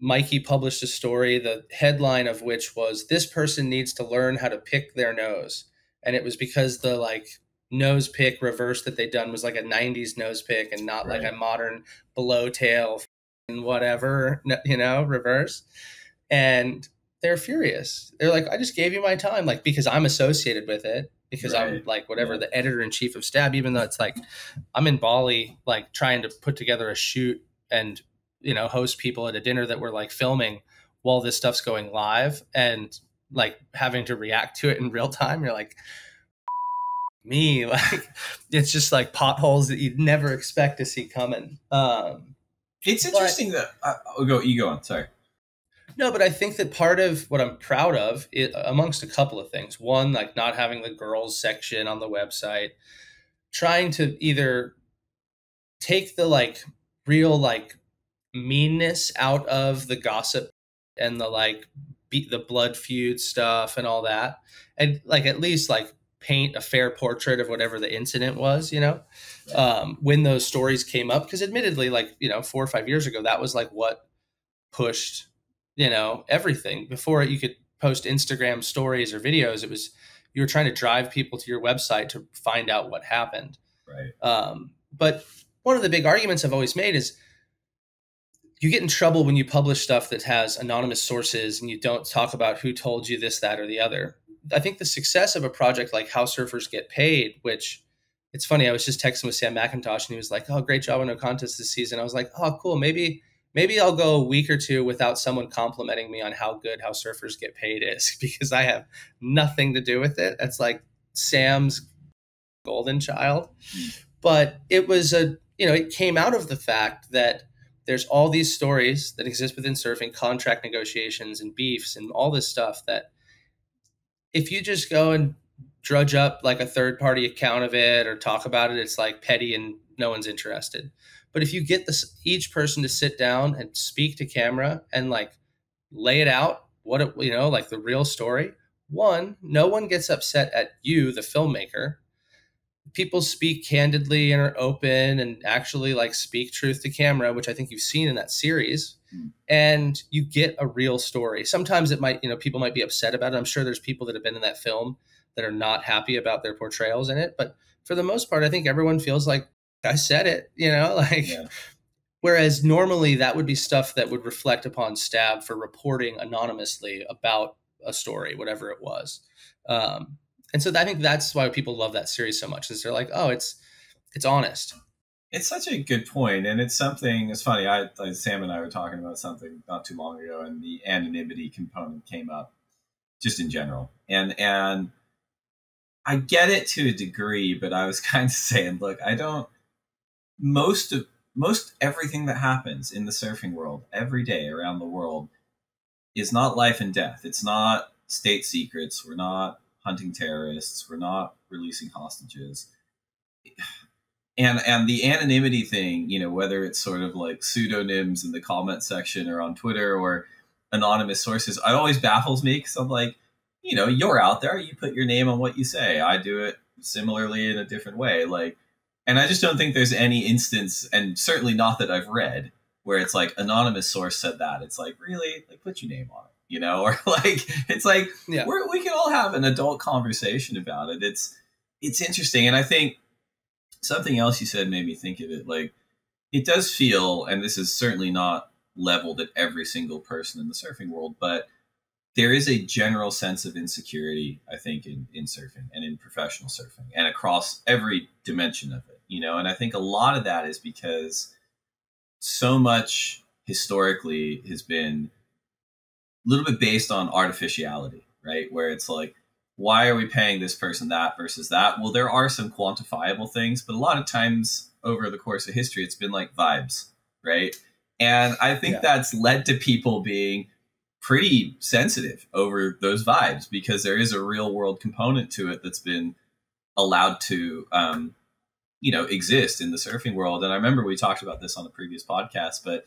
Mikey published a story, the headline of which was this person needs to learn how to pick their nose. And it was because the like nose pick reverse that they done was like a 90s nose pick and not right. like a modern below tail and whatever, you know, reverse. And they're furious. They're like, I just gave you my time, like because I'm associated with it, because right. I'm like whatever yeah. the editor in chief of Stab. Even though it's like I'm in Bali, like trying to put together a shoot and you know host people at a dinner that we're like filming while this stuff's going live, and like having to react to it in real time. You're like, me, *laughs* like it's just like potholes that you'd never expect to see coming. Um, it's interesting but, that uh, I'll go. You go on. Sorry. No, but I think that part of what I'm proud of, it, amongst a couple of things, one, like not having the girls section on the website, trying to either take the like real like meanness out of the gossip and the like beat the blood feud stuff and all that, and like at least like paint a fair portrait of whatever the incident was, you know, um, when those stories came up. Because admittedly, like, you know, four or five years ago, that was like what pushed you know everything. Before you could post instagram stories or videos it was you were trying to drive people to your website to find out what happened. Right. Um, but one of the big arguments i've always made is you get in trouble when you publish stuff that has anonymous sources and you don't talk about who told you this that or the other i think the success of a project like how surfers get paid which it's funny i was just texting with sam mcintosh and he was like oh great job on no contest this season i was like oh cool maybe maybe I'll go a week or two without someone complimenting me on how good how surfers get paid is *laughs* because I have nothing to do with it. It's like Sam's golden child. Hmm. But it was a, you know, it came out of the fact that there's all these stories that exist within surfing, contract negotiations and beefs and all this stuff that if you just go and drudge up like a third party account of it or talk about it, it's like petty and no one's interested. But if you get this each person to sit down and speak to camera and like lay it out, what it, you know, like the real story, one, no one gets upset at you, the filmmaker. People speak candidly and are open and actually like speak truth to camera, which I think you've seen in that series. Mm. And you get a real story. Sometimes it might, you know, people might be upset about it. I'm sure there's people that have been in that film that are not happy about their portrayals in it. But for the most part, I think everyone feels like I said it, *laughs* you know, like yeah. whereas normally that would be stuff that would reflect upon Stab for reporting anonymously about a story, whatever it was. Um, and so I think that's why people love that series so much is they're like, oh, it's it's honest. It's such a good point, and it's something. It's funny. I, I Sam and I were talking about something not too long ago, and the anonymity component came up, just in general, and and I get it to a degree, but I was *laughs* kind of saying, look, I don't most of most everything that happens in the surfing world every day around the world is not life and death. It's not state secrets. We're not hunting terrorists. We're not releasing hostages. And and the anonymity thing, you know, whether it's sort of like pseudonyms in the comment section or on Twitter or anonymous sources, it always baffles me because I'm like, you know, you're out there. You put your name on what you say. I do it similarly in a different way. Like and I just don't think there's any instance, and certainly not that I've read, where it's like anonymous source said that. It's like really, like put your name on it, you know, *laughs* or like it's like yeah. we're, we can all have an adult conversation about it. It's it's interesting, and I think something else you said made me think of it. Like it does feel, and this is certainly not leveled at every single person in the surfing world, but there is a general sense of insecurity, I think, in, in surfing and in professional surfing and across every dimension of it, you know, and I think a lot of that is because so much historically has been little bit based on artificiality, right? Where it's like, why are we paying this person that versus that? Well, there are some quantifiable things, but a lot of times over the course of history, it's been like vibes, right? And I think yeah. that's led to people being pretty sensitive over those vibes because there is a real world component to it that's been allowed to um, you know exist in the surfing world and i remember we talked about this on the previous podcast but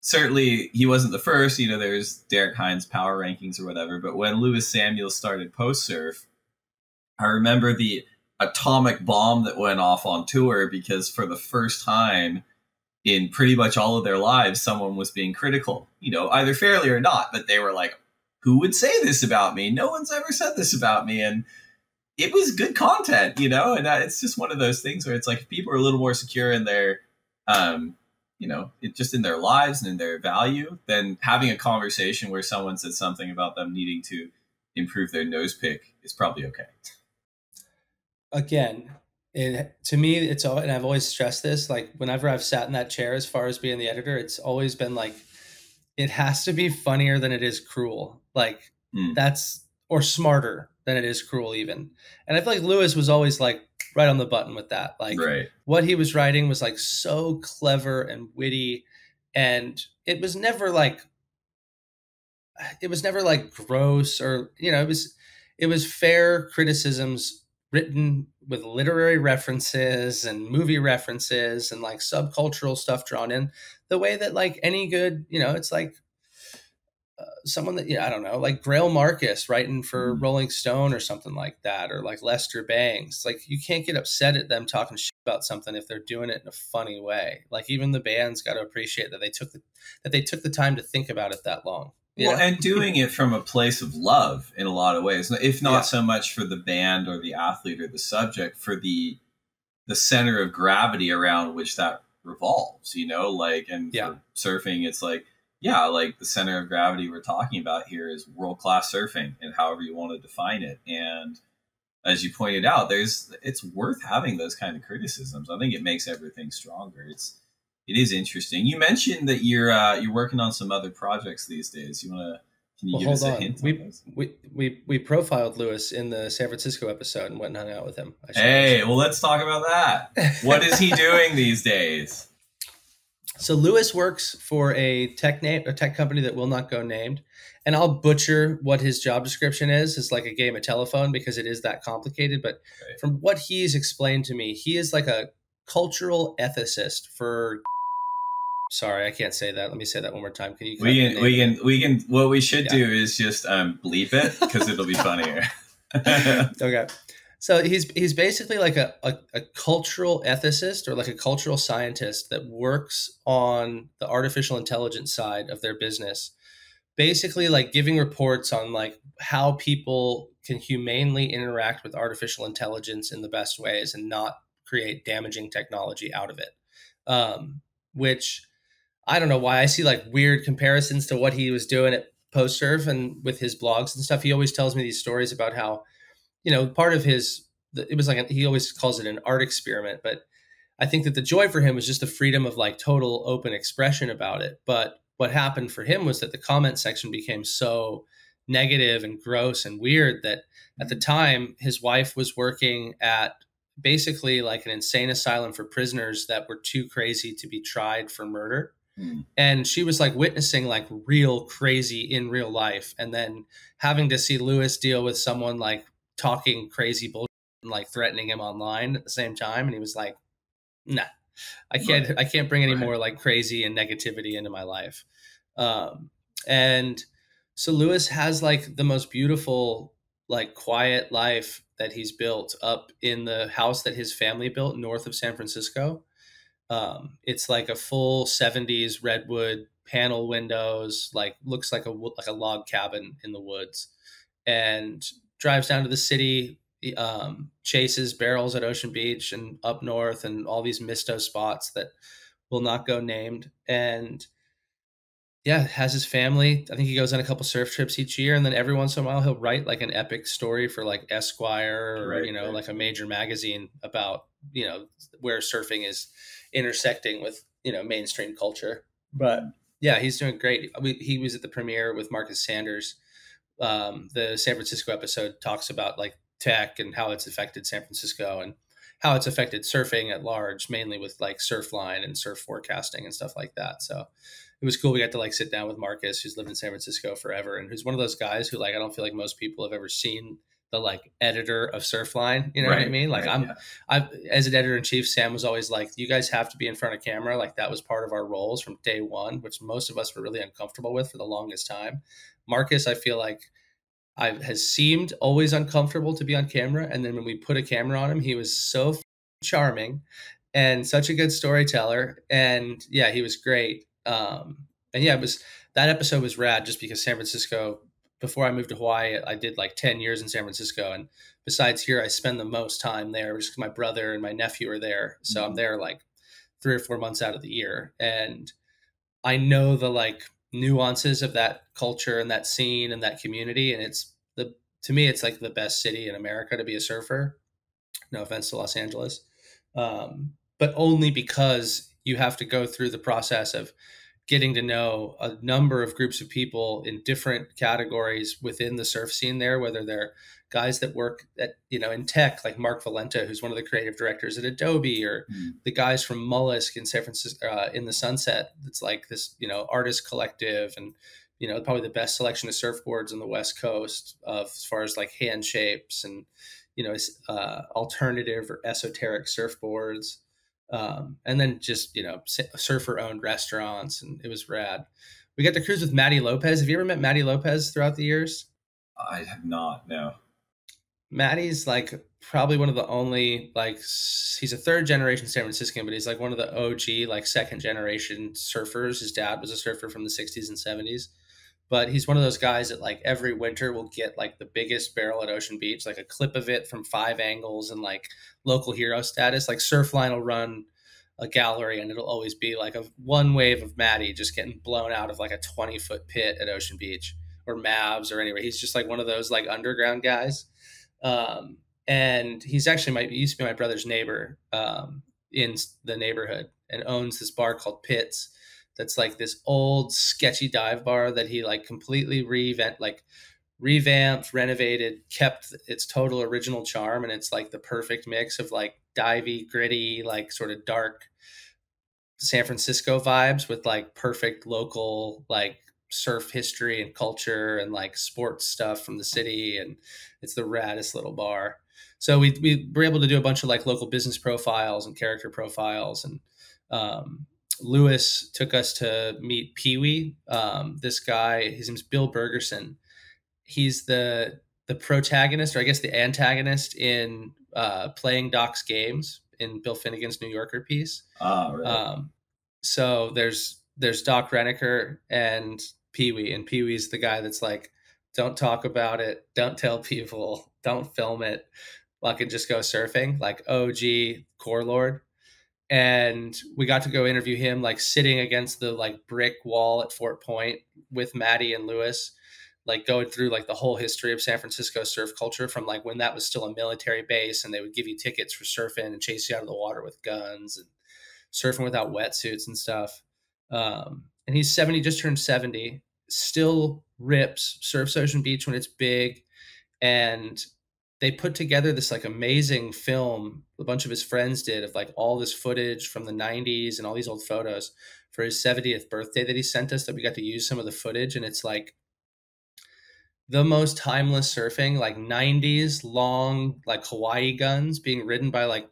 certainly he wasn't the first you know there's derek Hynd's power rankings or whatever but when lewis Samuels started post surf i remember the atomic bomb that went off on tour because for the first time in pretty much all of their lives, someone was being critical, you know, either fairly or not, but they were like, who would say this about me? No one's ever said this about me. And it was good content, you know, and uh, it's just one of those things where it's like people are a little more secure in their, um, you know, it, just in their lives and in their value, then having a conversation where someone said something about them needing to improve their nose pick is probably okay. Again, it, to me, it's all, and I've always stressed this. Like whenever I've sat in that chair, as far as being the editor, it's always been like, it has to be funnier than it is cruel. Like mm. that's or smarter than it is cruel even. And I feel like Lewis was always like right on the button with that. Like right. what he was writing was like so clever and witty and it was never like *sighs* it was never like gross or you know it was it was fair criticisms written with literary references and movie references and like subcultural stuff drawn in the way that like any good you know it's like uh, someone that yeah I don't know like Greil Marcus writing for mm. Rolling Stone or something like that or like Lester Bangs like you can't get upset at them talking shit about something if they're doing it in a funny way like even the band's got to appreciate that they took the that they took the time to think about it that long well, know? and doing it from a place of love in a lot of ways, if not yeah. so much for the band or the athlete or the subject, for the the center of gravity around which that revolves. You know, like and yeah. for surfing, it's like yeah, like the center of gravity we're talking about here is world class surfing, and however you want to define it. And as you pointed out, there's it's worth having those kind of criticisms. I think it makes everything stronger. It's it is interesting. You mentioned that you're uh, you're working on some other projects these days. You want to can you well, give us a on. hint? We, we we we profiled Lewis in the San Francisco episode and went and hung out with him. Hey, well, let's talk about that. what is he doing these days? So Lewis works for a tech name, a tech company that will not go named, and I'll butcher what his job description is. It's like a game of telephone because it is that complicated. But right. from what he's explained to me, he is like a cultural ethicist for. *laughs* Sorry, I can't say that. Let me say that one more time. Can you? We can. We can. We can. What we should yeah. do is just um, bleep it because it'll be funnier. *laughs* *laughs* okay. So he's he's basically like a, a, a, cultural ethicist or like a cultural scientist that works on the artificial intelligence side of their business. Basically like giving reports on like how people can humanely interact with artificial intelligence in the best ways and not create damaging technology out of it. Um, which I don't know why I see like weird comparisons to what he was doing at Post Surf and with his blogs and stuff. He always tells me these stories about how you know, part of his, it was like, a, he always calls it an art experiment, but I think that the joy for him was just the freedom of like total open expression about it. But what happened for him was that the comment section became so negative and gross and weird that at the time his wife was working at basically like an insane asylum for prisoners that were too crazy to be tried for murder. Mm. And she was like witnessing like real crazy in real life and then having to see Lewis deal with someone like talking crazy bullshit and like threatening him online at the same time. And he was like, nah, I can't, right. I can't bring any right. more like crazy and negativity into my life. Um, and so Lewis has like the most beautiful, like quiet life that he's built up in the house that his family built north of San Francisco. Um, it's like a full 70s redwood panel windows, like looks like a like a log cabin in the woods. And drives down to the city, um, chases barrels at Ocean Beach and up north and all these mysto spots that will not go named. And yeah, has his family. I think he goes on a couple surf trips each year, and then every once in a while he'll write like an epic story for like Esquire or right, you know right. like a major magazine about you know where surfing is intersecting with you know mainstream culture. But yeah, he's doing great. We, he was at the premiere with Marcus Sanders um, the San Francisco episode talks about like tech and how it's affected San Francisco and how it's affected surfing at large, mainly with like Surfline and surf forecasting and stuff like that. So it was cool. We got to like sit down with Marcus, who's lived in San Francisco forever, and who's one of those guys who like I don't feel like most people have ever seen the like editor of Surfline. You know right, what I mean? Like right, I'm, yeah. I as an editor in chief, Sam was always like, "You guys have to be in front of camera." Like that was part of our roles from day one, which most of us were really uncomfortable with for the longest time. Marcus, I feel like I has seemed always uncomfortable to be on camera, and then when we put a camera on him, he was so charming and such a good storyteller. And yeah, he was great. Um, and yeah, it was that episode was rad just because San Francisco before I moved to Hawaii, I did like 10 years in San Francisco. And besides here, I spend the most time there just because my brother and my nephew are there. So I'm mm-hmm. there like three or four months out of the year. And I know the like nuances of that culture and that scene and that community. And it's the, to me, it's like the best city in America to be a surfer. No offense to Los Angeles. Um, but only because you have to go through the process of getting to know a number of groups of people in different categories within the surf scene there, whether they're guys that work at, you know, in tech, like Mark Valenta, who's one of the creative directors at Adobe, or mm. the guys from Mollusk in San Francisco, uh, in the Sunset. It's like this, you know, artist collective and, you know, probably the best selection of surfboards on the West Coast of as far as like hand shapes and, you know, uh, alternative or esoteric surfboards um, and then just you know surfer owned restaurants and it was rad. We got to cruise with Matty Lopez. Have you ever met Matty Lopez throughout the years? I have not no. Matty's like probably one of the only like he's a third generation San Franciscan, but he's like one of the OG like second generation surfers. His dad was a surfer from the 60s and 70s but he's one of those guys that like every winter will get like the biggest barrel at Ocean Beach, like a clip of it from five angles and like local hero status. Like Surfline will run a gallery and it'll always be like a one wave of Matty just getting blown out of like a 20 foot pit at Ocean Beach or Mavs or anywhere. He's just like one of those like underground guys. Um, and he's actually my, he used to be my brother's neighbor um, in the neighborhood and owns this bar called Pits that's like this old sketchy dive bar that he like completely revamped like revamped renovated kept its total original charm and it's like the perfect mix of like divey gritty like sort of dark san francisco vibes with like perfect local like surf history and culture and like sports stuff from the city and it's the raddest little bar. So we, we were able to do a bunch of like local business profiles and character profiles and um, Lewis took us to meet Pee Wee. Um, this guy, his name's Bill Bergerson. He's the the protagonist, or I guess the antagonist in uh, playing Doc's games in Bill Finnegan's New Yorker piece. Ah, right. Um, so there's there's Doc Renneker and Pee Wee, and Pee Wee's the guy that's like, don't talk about it, don't tell people, don't film it, fucking just go surfing, like OG core lord and we got to go interview him like sitting against the like brick wall at Fort Point with Matty and Lewis like going through like the whole history of San Francisco surf culture from like when that was still a military base and they would give you tickets for surfing and chase you out of the water with guns and surfing without wetsuits and stuff. Um, and he's 70, just turned 70, still rips, surfs Ocean Beach when it's big. And they put together this like amazing film a bunch of his friends did of like all this footage from the 90s and all these old photos for his 70th birthday that he sent us that we got to use some of the footage. And it's like the most timeless surfing like 90s long like hawaii guns being ridden by like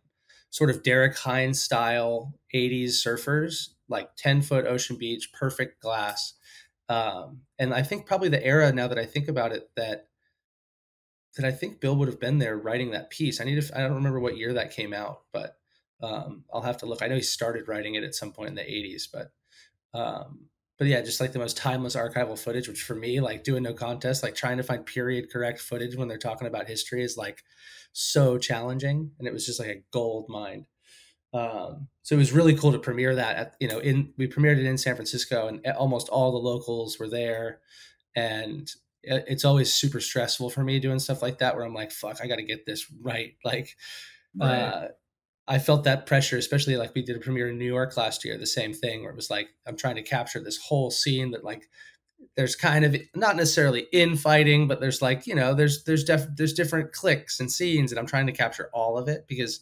sort of derek Hynd's style 80s surfers like 10 foot ocean beach perfect glass. Um, and i think probably the era now that i think about it that that I think Bill would have been there writing that piece. I need to, I don't remember what year that came out, but um, I'll have to look. I know he started writing it at some point in the 80s, but um, but yeah, just like the most timeless archival footage, which for me, like doing no contest, like trying to find period correct footage when they're talking about history is like so challenging, and it was just like a gold mine. Um, so it was really cool to premiere that at you know in we premiered it in San Francisco, and almost all the locals were there, and it's always super stressful for me doing stuff like that where I'm like, fuck, I got to get this right. *laughs* Like, right. Uh, I felt that pressure, especially like we did a premiere in New York last year, the same thing where it was like, I'm trying to capture this whole scene that like, there's kind of not necessarily infighting, but there's like, you know, there's, there's def, there's different clicks and scenes and I'm trying to capture all of it because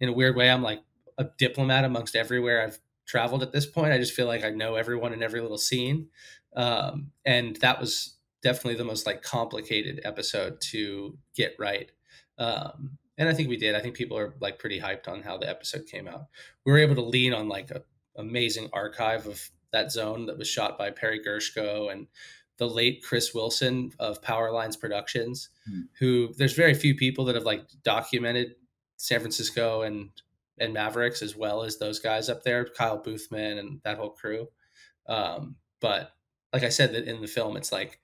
in a weird way, I'm like a diplomat amongst everywhere I've traveled at this point. I just feel like I know everyone in every little scene. Um, and that was definitely the most like complicated episode to get right. Um, and I think we did. I think people are like pretty hyped on how the episode came out. We were able to lean on like a amazing archive of that zone that was shot by Perry Gershko and the late Chris Wilson of Power Lines Productions, hmm. who there's very few people that have like documented San Francisco and and Mavericks as well as those guys up there, Kyle Boothman and that whole crew. Um, but like I said, that in the film, it's like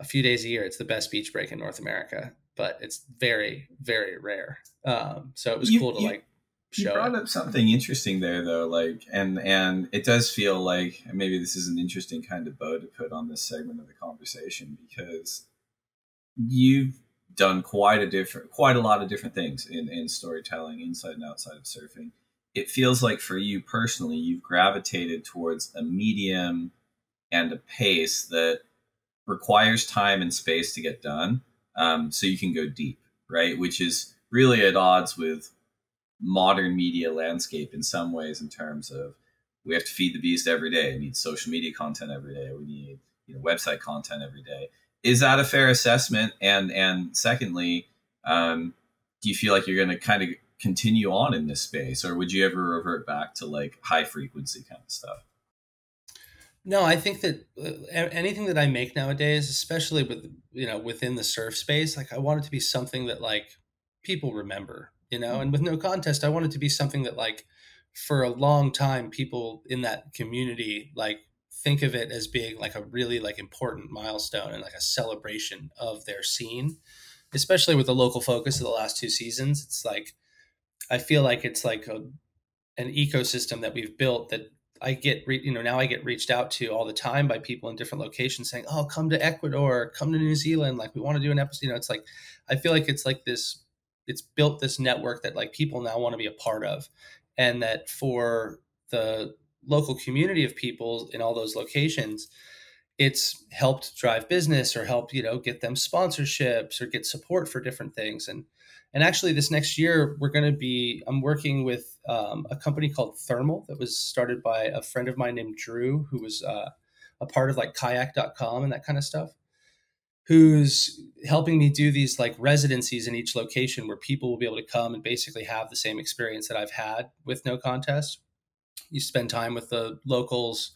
a few days a year. It's the best beach break in North America, but it's very, very rare. Um, so it was you, cool to you, like you brought it. up something interesting there though like and and it does feel like maybe this is an interesting kind of bow to put on this segment of the conversation because you've done quite a different quite a lot of different things in, in storytelling inside and outside of surfing it feels like for you personally you've gravitated towards a medium and a pace that requires time and space to get done um, so you can go deep right which is really at odds with modern media landscape in some ways in terms of we have to feed the beast every day. We need social media content every day. We need you know, website content every day. Is that a fair assessment? And and secondly, um, do you feel like you're going to kind of continue on in this space, or would you ever revert back to like high frequency kind of stuff? No, I think that uh, anything that I make nowadays, especially with you know within the surf space, like I want it to be something that like people remember you know? And with no contest i want it to be something that like for a long time people in that community like think of it as being like a really like important milestone and like a celebration of their scene. Especially with the local focus of the last two seasons it's like i feel like it's like a, an ecosystem that we've built that i get re- you know now i get reached out to all the time by people in different locations saying oh come to ecuador come to new zealand like we want to do an episode you know it's like i feel like it's like this it's built this network that like people now want to be a part of. And that for the local community of people in all those locations it's helped drive business or help you know get them sponsorships or get support for different things. And and actually this next year we're going to be i'm working with um, a company called thermal that was started by a friend of mine named drew who was uh, a part of like kayak.com and that kind of stuff who's helping me do these like residencies in each location where people will be able to come and basically have the same experience that I've had with no contest. You spend time with the locals,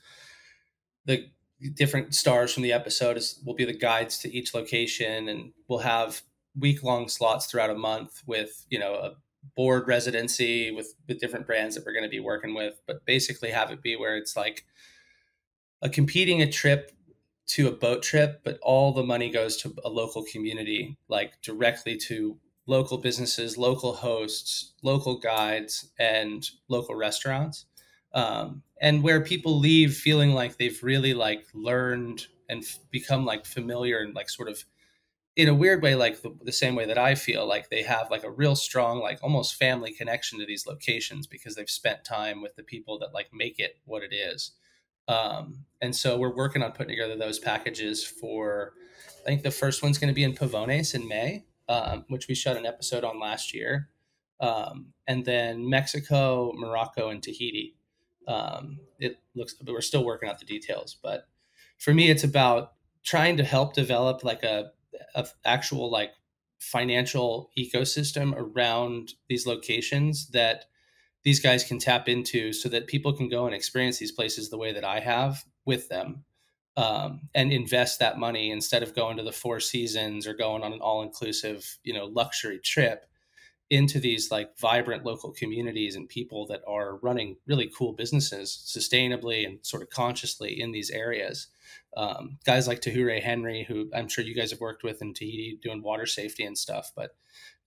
the different stars from the episode is, will be the guides to each location, and we'll have week long slots throughout a month with you know a board residency with with different brands that we're going to be working with, but basically have it be where it's like a competing a trip to a boat trip, but all the money goes to a local community, like directly to local businesses, local hosts, local guides, and local restaurants. Um, and where people leave feeling like they've really like learned and become like familiar and like sort of in a weird way like the, the, same way that i feel like they have like a real strong like almost family connection to these locations because they've spent time with the people that like make it what it is um, and so we're working on putting together those packages for, I think the first one's going to be in Pavones in May, um, which we shot an episode on last year. Um, and then Mexico, Morocco, and Tahiti. Um, it looks, but we're still working out the details. But for me, it's about trying to help develop like a, a actual like financial ecosystem around these locations that these guys can tap into so that people can go and experience these places the way that I have with them um, and invest that money instead of going to the Four Seasons or going on an all inclusive, you know, luxury trip into these like vibrant local communities and people that are running really cool businesses sustainably and sort of consciously in these areas. Um, guys like Tahurai Henry, who I'm sure you guys have worked with in Tahiti doing water safety and stuff, but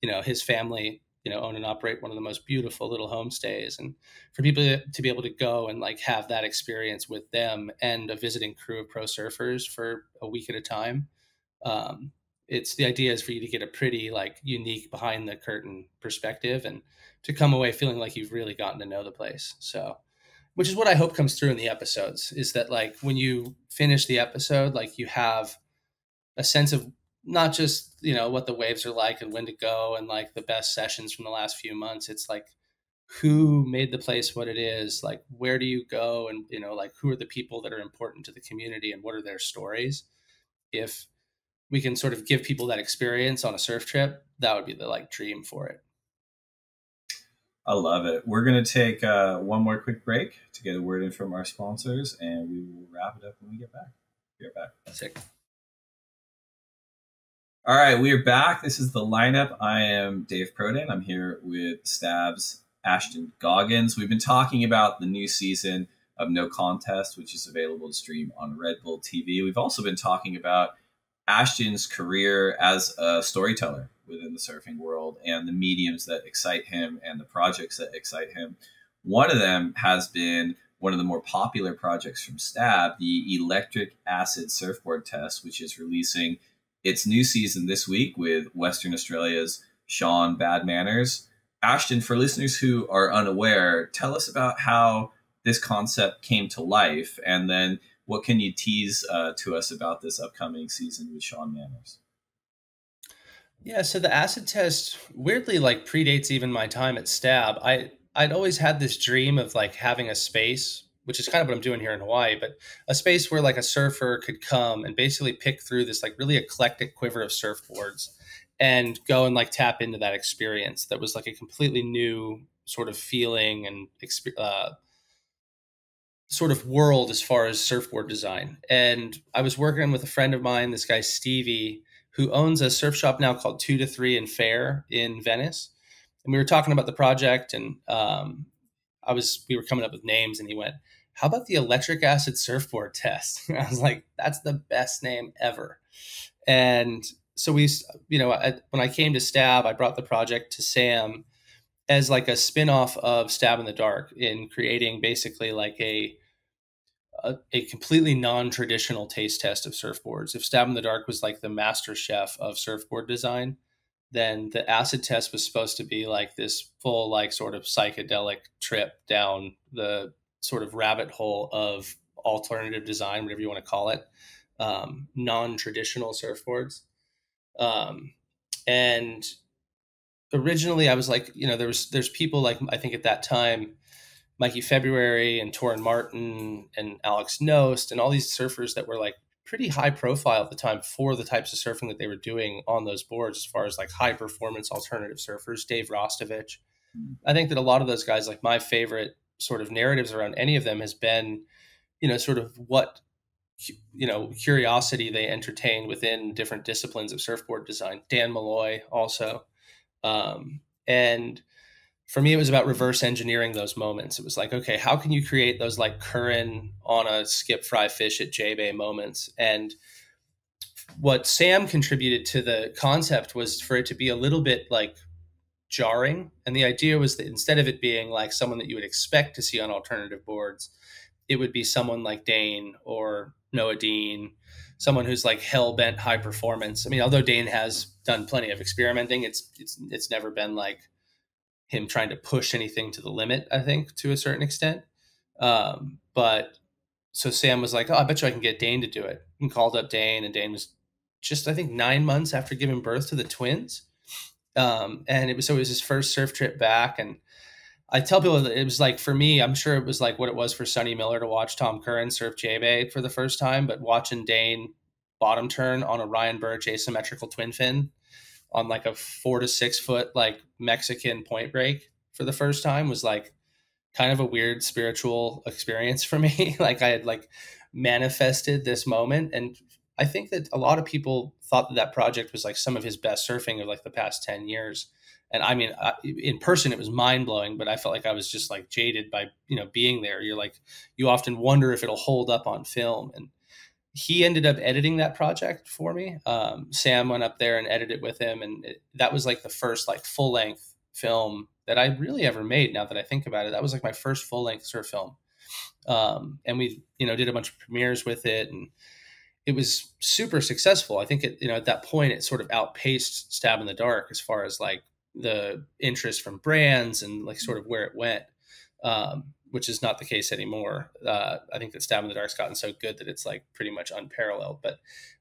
you know, his family you know own and operate one of the most beautiful little homestays. And for people to, be able to go and like have that experience with them and a visiting crew of pro surfers for a week at a time um, it's the idea is for you to get a pretty like unique behind the curtain perspective and to come away feeling like you've really gotten to know the place. So which is what i hope comes through in the episodes is that like when you finish the episode like you have a sense of not just you know what the waves are like and when to go and like the best sessions from the last few months. It's like who made the place what it is like where do you go and you know like who are the people that are important to the community and what are their stories? If we can sort of give people that experience on a surf trip that would be the like dream for it i love it we're going to take uh, one more quick break to get a word in from our sponsors and we will wrap it up when we get back be right back Sick. All right, we are back. This is the lineup. I am Dave Prodan. I'm here with Stabs Ashton Goggans. We've been talking about the new season of No Contest, which is available to stream on Red Bull TV. We've also been talking about Ashton's career as a storyteller within the surfing world and the mediums that excite him and the projects that excite him. One of them has been one of the more popular projects from Stab, the Electric Acid Surfboard Test, which is releasing its new season this week with Western Australia's Shaun Bad Manners. Ashton, for listeners who are unaware, tell us about how this concept came to life and then what can you tease uh, to us about this upcoming season with Shaun Manners? Yeah, so the acid test weirdly like predates even my time at Stab. I I'd always had this dream of like having a space, which is kind of what I'm doing here in Hawaii, but a space where like a surfer could come and basically pick through this like really eclectic quiver of surfboards and go and like tap into that experience that was like a completely new sort of feeling and uh, sort of world as far as surfboard design. And I was working with a friend of mine, this guy Stevie, who owns a surf shop now called Two to Three and Fair in Venice. And we were talking about the project, and um, I was we were coming up with names, and he went, "How about the electric acid surfboard *laughs* test?" I was like, "That's the best name ever." And so we, you know, I, when I came to Stab, I brought the project to Sam as like a spin-off of Stab in the Dark in creating basically like a a, a, completely non-traditional taste test of surfboards. If Stab in the Dark was like the master chef of surfboard design, then the acid test was supposed to be like this full like sort of psychedelic trip down the sort of rabbit hole of alternative design, whatever you want to call it, um, non-traditional surfboards. Um, and originally I was like, you know, there was there's people like I think at that time Mikey February and Torren Martyn and Alex Knost and all these surfers that were like pretty high profile at the time for the types of surfing that they were doing on those boards as far as like high performance alternative surfers, Dave Rastovich. Mm. I think that a lot of those guys, like my favorite sort of narratives around any of them has been, you know, sort of what you know curiosity they entertain within different disciplines of surfboard design. Dan Malloy also, um, and for me, it was about reverse engineering those moments. It was like, okay, how can you create those like Curren on a Skip Frye fish at J Bay moments? And what Sam contributed to the concept was for it to be a little bit like jarring. And the idea was that instead of it being like someone that you would expect to see on alternative boards, it would be someone like Dane or Noa Deane someone who's like hell bent high performance. I mean, although Dane has done plenty of experimenting, it's it's it's never been like him trying to push anything to the limit, I think, to a certain extent. Um, but so Sam was like, Oh, I bet you I can get Dane to do it. And called up Dane, and Dane was just, I think, nine months after giving birth to the twins. Um, and it was so it was his first surf trip back. And I tell people that it was like for me, I'm sure it was like what it was for Sonny Miller to watch Tom Curren surf J Bay for the first time, but watching Dane bottom turn on a Ryan Burch asymmetrical twin fin on like a four to six foot like Mexican point break for the first time was like kind of a weird spiritual experience for *laughs* me. like I had like manifested this moment and I think that a lot of people thought that that project was like some of his best surfing of like the past 10 years. And I mean, I, in person, it was mind blowing, but I felt like I was just like jaded by, you know, being there. You're like, you often wonder if it'll hold up on film. And he ended up editing that project for me. Um, Sam went up there and edited with him, and it, that was like the first like full length film that I really ever made. Now that I think about it, that was like my first full length surf film, um, and we you know did a bunch of premieres with it, and it was super successful. I think it you know at that point it sort of outpaced Stab in the Dark as far as like the interest from brands and like sort of where it went. Um, which is not the case anymore. Uh, I think that Stab in the Dark's gotten so good that it's like pretty much unparalleled. But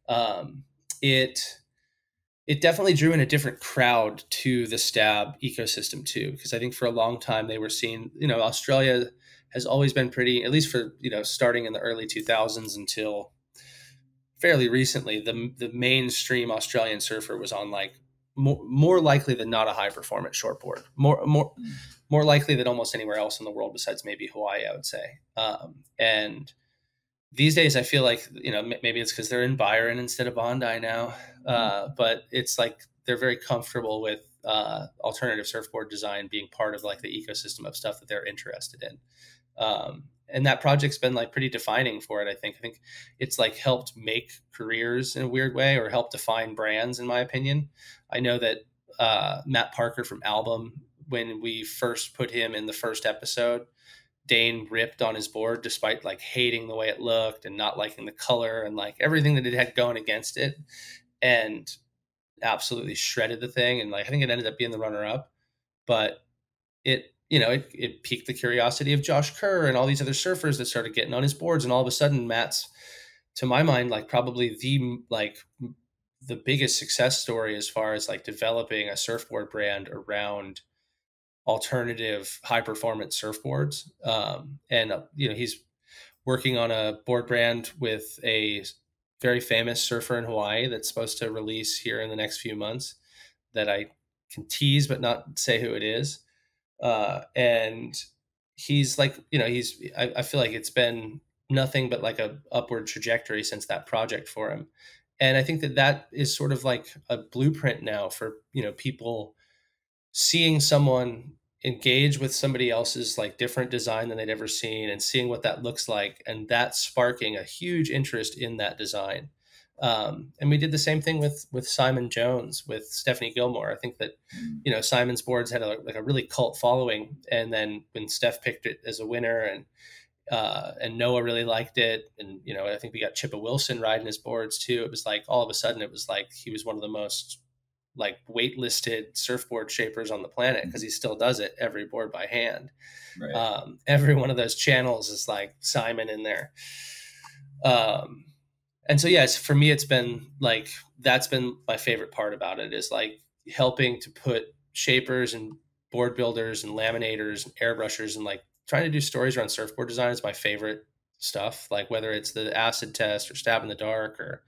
um, it it definitely drew in a different crowd to the Stab ecosystem too, because I think for a long time they were seen. You know, Australia has always been pretty, at least for you know, starting in the early 2000s until fairly recently. The the mainstream Australian surfer was on like more, more likely than not a high performance shortboard. More more mm more likely than almost anywhere else in the world besides maybe Hawaii, I would say. Um, and these days, I feel like you know maybe it's because they're in Byron instead of Bondi now, uh, mm-hmm. but it's like they're very comfortable with uh, alternative surfboard design being part of like the ecosystem of stuff that they're interested in. Um, and that project's been like pretty defining for it. I think. I think it's like helped make careers in a weird way, or help define brands, in my opinion. I know that uh, Matt Parker from Album, when we first put him in the first episode, Dane ripped on his board despite like hating the way it looked and not liking the color and like everything that it had going against it, and absolutely shredded the thing. And like I think it ended up being the runner up, but it you know, it, it piqued the curiosity of Josh Kerr and all these other surfers that started getting on his boards. And all of a sudden, Matt's, to my mind, like probably the like the biggest success story as far as like developing a surfboard brand around alternative high performance surfboards. Um, and uh, you know, he's working on a board brand with a very famous surfer in Hawaii that's supposed to release here in the next few months. That I can tease but not say who it is uh, and he's like you know he's I, I, feel like it's been nothing but like a upward trajectory since that project for him. And i think that that is sort of like a blueprint now for you know people seeing someone engage with somebody else's like different design than they'd ever seen and seeing what that looks like. And that sparking a huge interest in that design um, and we did the same thing with with Simon Jones with Stephanie Gilmore. I think that you know Simon's boards had a, like a really cult following, and then when Steph picked it as a winner, and uh, and Noah really liked it, and you know I think we got Chippa Wilson riding his boards too. It was like all of a sudden it was like he was one of the most like waitlisted surfboard shapers on the planet because he still does it every board by hand. Right. Um, every one of those channels is like Simon in there. Um, and so yes for me it's been like that's been my favorite part about it is like helping to put shapers and board builders and laminators and airbrushers and like trying to do stories around surfboard design is my favorite stuff. Like whether it's the acid test or stab in the dark or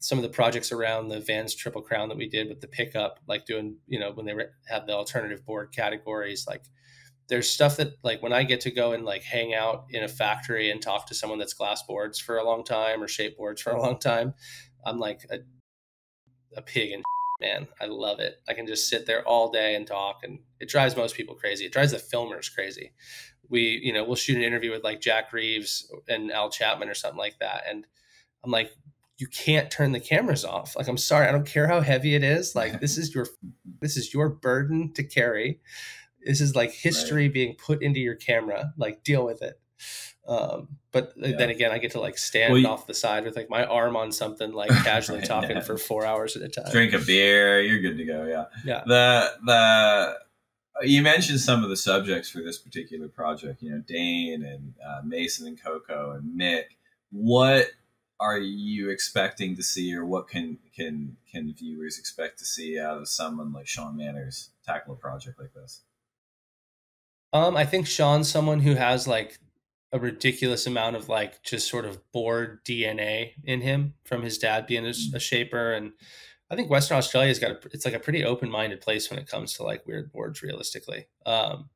some of the projects around the vans triple crown that we did with the pickup like doing you know when they have the alternative board categories like there's stuff that like when I get to go and like hang out in a factory and talk to someone that's glass boards for a long time or shape boards for a long time, I'm like a, a pig and *laughs* man. I love it. I can just sit there all day and talk and it drives most people crazy. It drives the filmers crazy. We, you know, we'll shoot an interview with like Jack Reeves and Owl Chapman or something like that. And I'm like, you can't turn the cameras off. Like, I'm sorry. I don't care how heavy it is. Like, this is your, this is your burden to carry this is like history right. being put into your camera. Like deal with it. Um, but yeah. then again, I get to like stand well, you, off the side with like my arm on something, like *laughs* casually right, talking yeah. for four hours at a time. Drink a beer, you're good to go. Yeah. Yeah. The the you mentioned some of the subjects for this particular project. You know, Dane and uh, Mason and Coco and Mick. What are you expecting to see, or what can can can viewers expect to see out of someone like Shaun Manners tackle a project like this? Um, I think Shaun's someone who has like a ridiculous amount of like just sort of board DNA in him from his dad being a, a shaper, and I think Western Australia's got a, it's like a pretty open minded place when it comes to like weird boards, realistically. Um,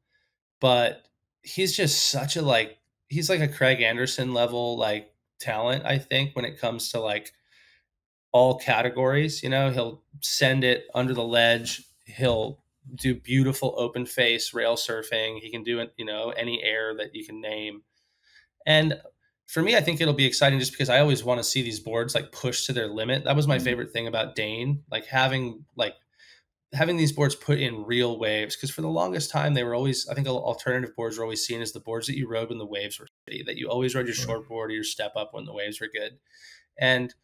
but he's just such a like he's like a Craig Anderson level like talent. I think when it comes to like all categories, you know, he'll send it under the ledge. He'll do beautiful open face rail surfing. He can do it, you know, any air that you can name. And for me, I think it'll be exciting just because I always want to see these boards like push to their limit. That was my mm-hmm. favorite thing about Dane, like having like having these boards put in real waves. Because for the longest time, they were always I think alternative boards were always seen as the boards that you rode when the waves were steady. That you always rode your short board or your step up when the waves were good. And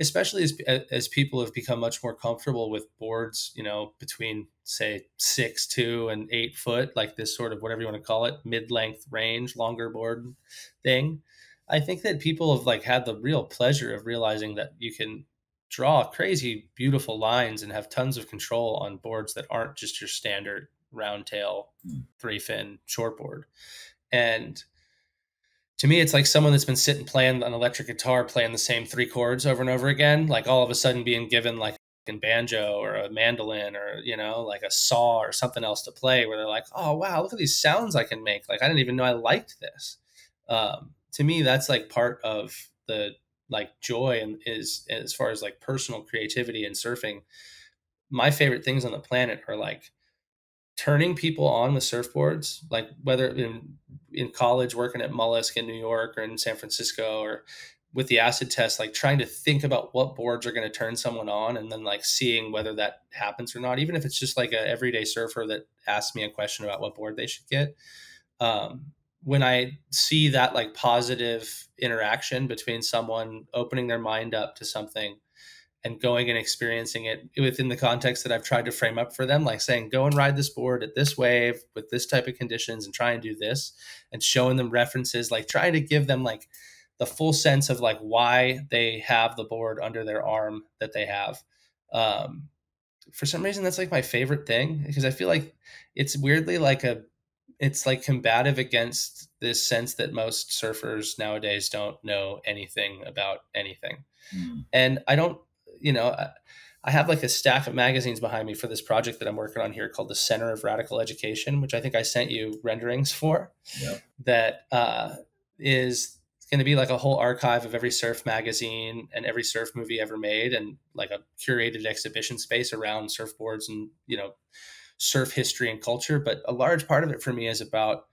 especially as as people have become much more comfortable with boards, you know, between say six two and eight foot, like this sort of whatever you want to call it, mid length range, longer board thing. I think that people have like had the real pleasure of realizing that you can draw crazy beautiful lines and have tons of control on boards that aren't just your standard round tail hmm. three fin shortboard. And to me it's like someone that's been sitting playing an electric guitar playing the same three chords over and over again like all of a sudden being given like a banjo or a mandolin or you know like a saw or something else to play where they're like oh wow look at these sounds i can make. Like i didn't even know i liked this. Um, to me that's like part of the like joy and is as far as like personal creativity and surfing. My favorite things on the planet are like turning people on with surfboards, like whether in in college working at Mollusk in New York or in San Francisco or with the acid test, like trying to think about what boards are going to turn someone on and then like seeing whether that happens or not, even if it's just like a everyday surfer that asks me a question about what board they should get. Um, when I see that like positive interaction between someone opening their mind up to something and going and experiencing it within the context that I've tried to frame up for them, like saying, go and ride this board at this wave with this type of conditions and try and do this and showing them references, like trying to give them like the full sense of like why they have the board under their arm that they have. Um, for some reason, that's like my favorite thing because I feel like it's weirdly like a, it's like combative against this sense that most surfers nowadays don't know anything about anything. Mm. And I don't you know, I, have like a stack of magazines behind me for this project that I'm working on here called the Center of Radical Education, which I think I sent you renderings for. Yep. That uh, is going to be like a whole archive of every surf magazine and every surf movie ever made, and like a curated exhibition space around surfboards and you know surf history and culture. But a large part of it for me is about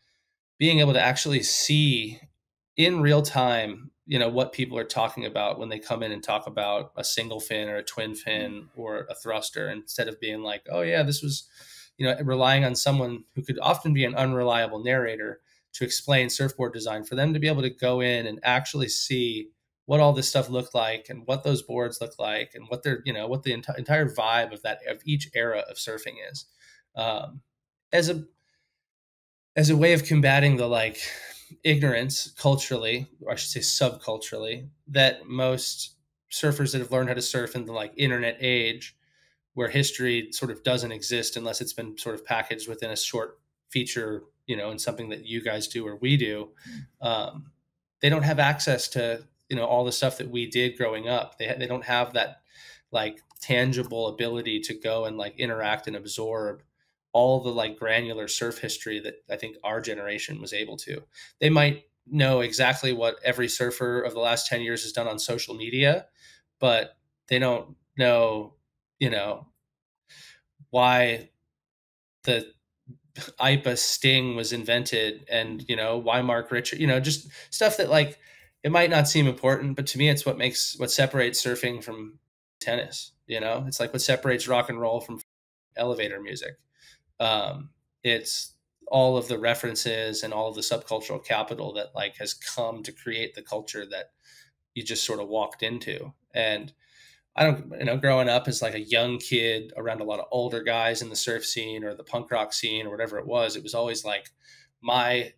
being able to actually see in real time you know what people are talking about when they come in and talk about a single fin or a twin fin mm-hmm. or a thruster instead of being like oh yeah this was you know relying on someone who could often be an unreliable narrator to explain surfboard design for them to be able to go in and actually see what all this stuff looked like and what those boards look like and what they're you know what the enti- entire vibe of that of each era of surfing is um, as a as a way of combating the like ignorance culturally, or I should say subculturally, that most surfers that have learned how to surf in the like internet age, where history sort of doesn't exist unless it's been sort of packaged within a short feature, you know, and something that you guys do or we do, um, they don't have access to you know all the stuff that we did growing up. They they don't have that like tangible ability to go and like interact and absorb all the like granular surf history that I think our generation was able to. They might know exactly what every surfer of the last 10 years has done on social media, but they don't know, you know, why the Aipa Sting was invented and, you know, why Mark Richard, you know, just stuff that like it might not seem important, but to me it's what makes what separates surfing from tennis, you know? It's like what separates rock and roll from elevator music um, it's all of the references and all of the subcultural capital that like has come to create the culture that you just sort of walked into. And i don't you know growing up as like a young kid around a lot of older guys in the surf scene or the punk rock scene or whatever it was it was always like my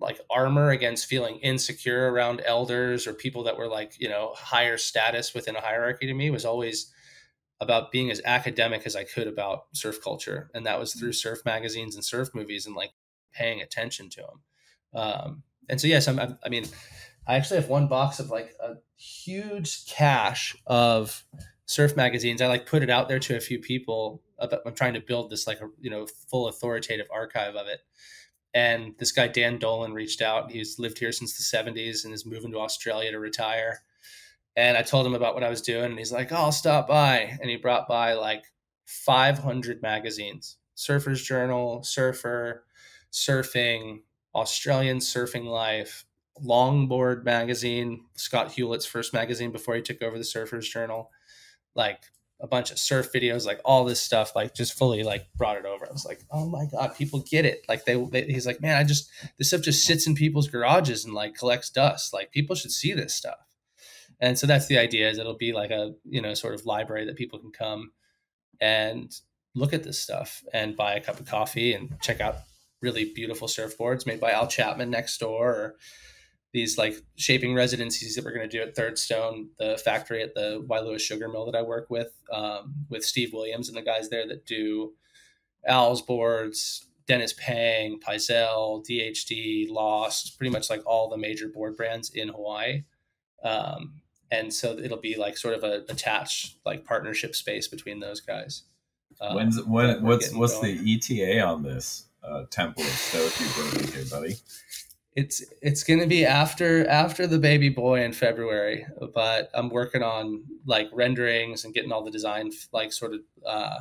like armor against feeling insecure around elders or people that were like you know higher status within a hierarchy to me was always about being as academic as I could about surf culture, and that was through surf magazines and surf movies and like paying attention to them. Um, and so, yes, I'm, I'm, I mean, I actually have one box of like a huge cache of surf magazines. I like put it out there to a few people. About, I'm trying to build this like a you know full authoritative archive of it. And this guy Dan Dolan reached out. He's lived here since the 70s and is moving to Australia to retire and I told him about what I was doing, and he's like, "Oh, I'll stop by." And he brought by like 500 magazines: Surfer's Journal, Surfer, Surfing, Australian Surfing Life, Longboard magazine, Scott Hulet's first magazine before he took over the Surfer's Journal, like a bunch of surf videos, like all this stuff, like just fully like brought it over. I was like, oh my god, people get it. Like they, they, he's like, man, I just this stuff just sits in people's garages and like collects dust. Like people should see this stuff and so that's the idea is it'll be like a you know sort of library that people can come and look at this stuff and buy a cup of coffee and check out really beautiful surfboards made by Owl Chapman next door or these like shaping residencies that we're going to do at third stone the factory at the Waialua's sugar mill that i work with um, with steve williams and the guys there that do Owl's boards dennis pang Pyzel, dhd lost pretty much like all the major board brands in hawaii. Um, and so it'll be like sort of a attached like partnership space between those guys. Um, When's when, what's what's going. the ETA on this uh, Stoke you're building here, buddy? It's it's gonna be after after the baby boy in February, but I'm working on like renderings and getting all the design like sort of uh,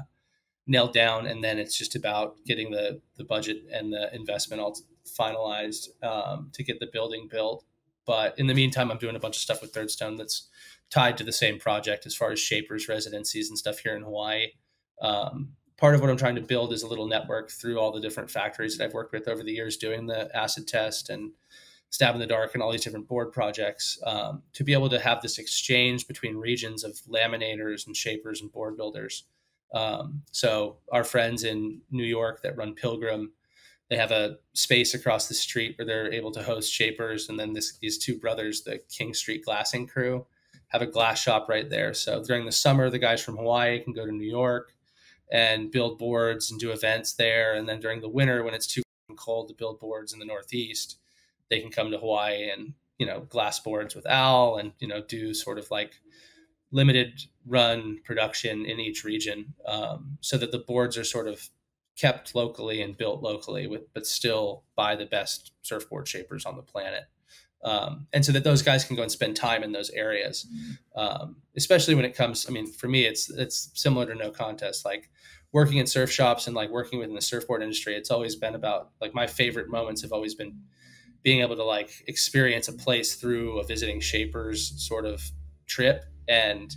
nailed down, and then it's just about getting the the budget and the investment all finalized um, to get the building built. But in the meantime, I'm doing a bunch of stuff with Third Stone that's tied to the same project as far as shapers, residencies, and stuff here in Hawaii. Um, part of what I'm trying to build is a little network through all the different factories that I've worked with over the years doing the acid test and stab in the dark and all these different board projects um, to be able to have this exchange between regions of laminators and shapers and board builders. Um, so our friends in New York that run Pilgrim, they have a space across the street where they're able to host shapers, and then this, these two brothers, the King Street Glassing Crew, have a glass shop right there. So during the summer, the guys from Hawaii can go to New York and build boards and do events there, and then during the winter when it's too cold to build boards in the Northeast, they can come to Hawaii and you know glass boards with Owl and you know do sort of like limited run production in each region um, so that the boards are sort of kept locally and built locally with but still by the best surfboard shapers on the planet. Um, and so that those guys can go and spend time in those areas. Um, especially when it comes i mean for me it's it's similar to no contest. Like working in surf shops and like working within the surfboard industry it's always been about like my favorite moments have always been being able to like experience a place through a visiting shapers sort of trip. And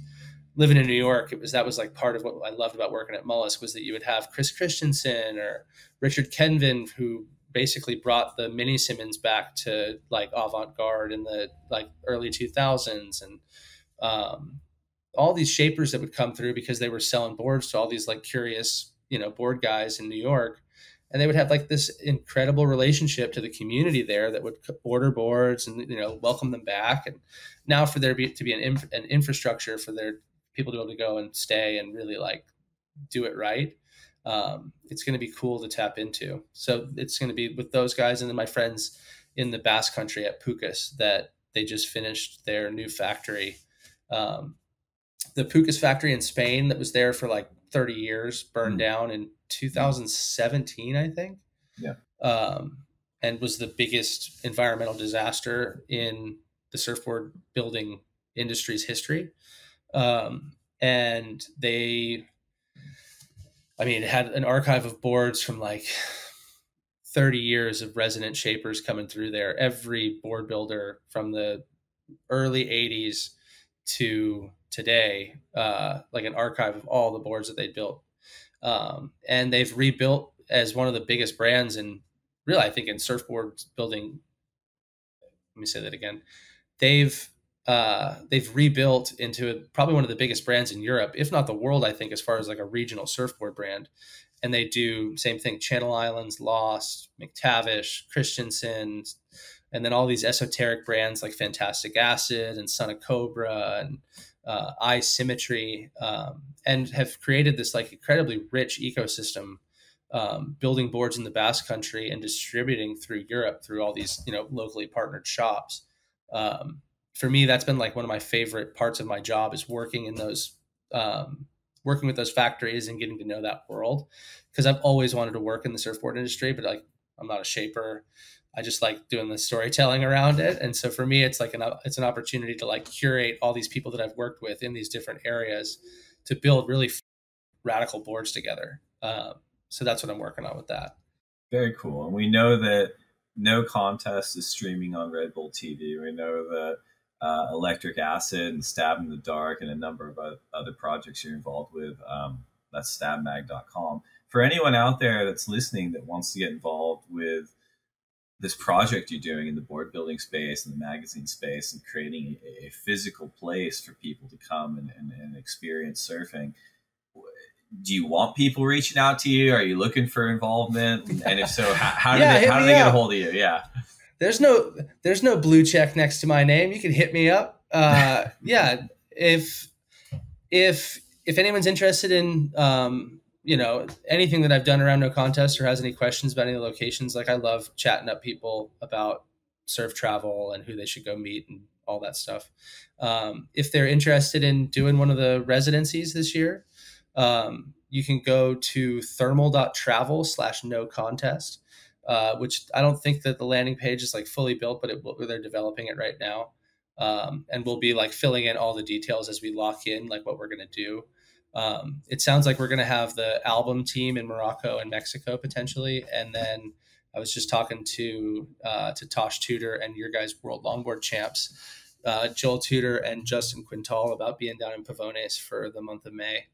living in New York, it was that was like part of what I loved about working at Mollusk was that you would have Chris Christensen or Richard Kenvin who basically brought the mini Simmons back to like avant garde in the like early 2000s and um, all these shapers that would come through because they were selling boards to all these like curious you know board guys in New York. And they would have like this incredible relationship to the community there that would order boards and you know welcome them back. And now for there be, to be an, inf- an infrastructure for their people to be able to go and stay and really like do it right um, it's going to be cool to tap into so it's going to be with those guys and then my friends in the basque country at Pukas that they just finished their new factory um, the Pukas factory in spain that was there for like 30 years burned mm. down in 2017, I think. Yeah. Um, and was the biggest environmental disaster in the surfboard building industry's history. Um, and they, I mean, had an archive of boards from like 30 years of resident shapers coming through there. Every board builder from the early 80s to today, uh, like an archive of all the boards that they built um, and they've rebuilt as one of the biggest brands in really, I think, in surfboard building. Let me say that again. They've uh, they've rebuilt into probably one of the biggest brands in Europe, if not the world. I think, as far as like a regional surfboard brand, and they do same thing: Channel Islands, Lost, McTavish, Christensen, and then all these esoteric brands like Fantastic Acid and Son of Cobra and uh, eye symmetry um, and have created this like incredibly rich ecosystem um, building boards in the basque country and distributing through europe through all these you know locally partnered shops um, for me that's been like one of my favorite parts of my job is working in those um, working with those factories and getting to know that world because i've always wanted to work in the surfboard industry but like i'm not a shaper I just like doing the storytelling around it. And so for me, it's like an it's an opportunity to like curate all these people that I've worked with in these different areas to build really radical boards together. Um, so that's what I'm working on with that. Very cool. And we know that no contest is streaming on Red Bull TV. We know that uh, Electric Acid and Stab in the Dark and a number of other projects you're involved with. Um, that's stabmag.com. For anyone out there that's listening that wants to get involved with this project you're doing in the board building space and the magazine space and creating a, a physical place for people to come and, and, and, experience surfing do you want people reaching out to you are you looking for involvement and if so how, how yeah, do they, how do they get a hold of you yeah there's no there's no blue check next to my name. You can hit me up. Uh, *laughs* yeah if if if anyone's interested in um, you know anything that I've done around no contest or has any questions about any locations, like I love chatting up people about surf travel and who they should go meet and all that stuff. Um, if they're interested in doing one of the residencies this year, um, you can go to thermal.travel slash no contest, uh, which I don't think that the landing page is like fully built, but it, they're developing it right now. Um, and we'll be like filling in all the details as we lock in like what we're going to do. Um, it sounds like we're going to have the album team in Morocco and Mexico potentially, and then I was just talking to uh, to Tosh Tudor and your guys' world longboard champs, uh, Joel Tudor and Justin Quintal about being down in Pavones for the month of May.